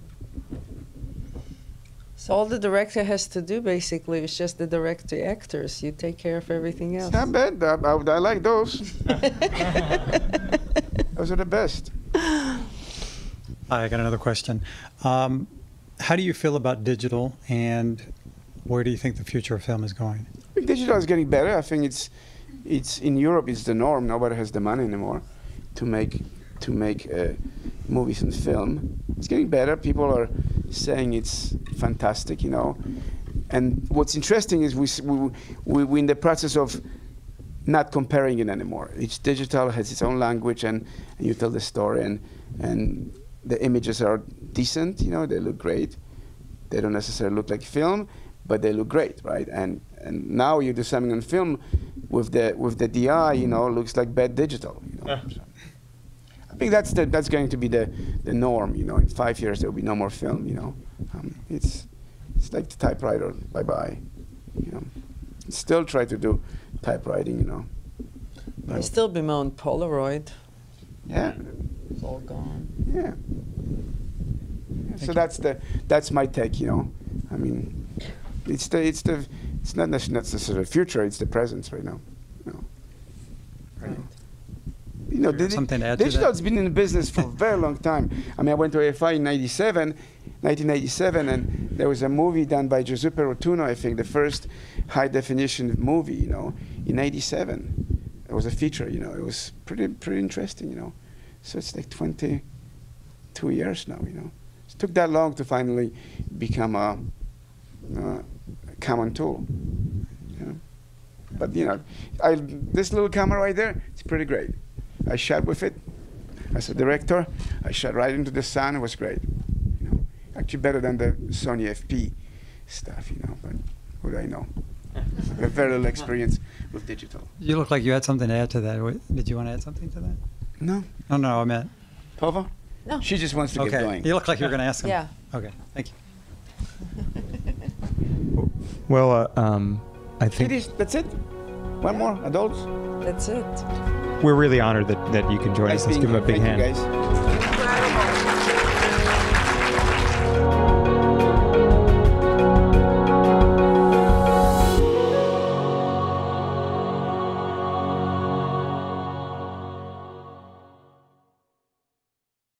So all the director has to do basically is just the direct the actors. You take care of everything else. Not bad. I, I, I like those. those are the best. Hi, I got another question. Um, how do you feel about digital, and where do you think the future of film is going? I think digital is getting better. I think it's it's in Europe. It's the norm. Nobody has the money anymore to make to make uh, movies and film. It's getting better. People are saying it's fantastic. You know, and what's interesting is we we we we're in the process of not comparing it anymore. Each digital has its own language, and, and you tell the story, and and the images are decent. You know, they look great. They don't necessarily look like film, but they look great, right? And and now you do something on film with the with the DI, you know, looks like bad digital. You know? So I think that's the, that's going to be the, the norm. You know, in five years there will be no more film. You know, um, it's it's like the typewriter. Bye bye. You know, still try to do typewriting. You know. I still bemoan Polaroid. Yeah. It's all gone. Yeah. So that's the that's my take. You know, I mean, it's the it's the it's not necessarily the future. It's the present right now. You know. You know, You got digi- something to add to digital's been in the business for a very long time. I mean, I went to AFI in 97, 1987, and there was a movie done by Giuseppe Rotunno, I think, the first high definition movie, you know, in 87. It was a feature, you know, it was pretty, pretty interesting, you know. So it's like 22 years now, you know. Took that long to finally become a, a common tool. You know? But, you know, I, this little camera right there, it's pretty great. I shot with it as a director. I shot right into the sun. It was great. You know, actually better than the Sony FP stuff. You know, but what do I know? I have very little experience with digital. You look like you had something to add to that. Did you want to add something to that? No. No, no, I meant. Pova? No. She just wants to okay. get going. You look like you were going to ask him. Yeah. Okay, thank you. Well, uh, um, I think It is. That's it. One more. Adults. That's it. we're really honored that, that you can join Nice us. Let's give him a big Thank hand. you, guys.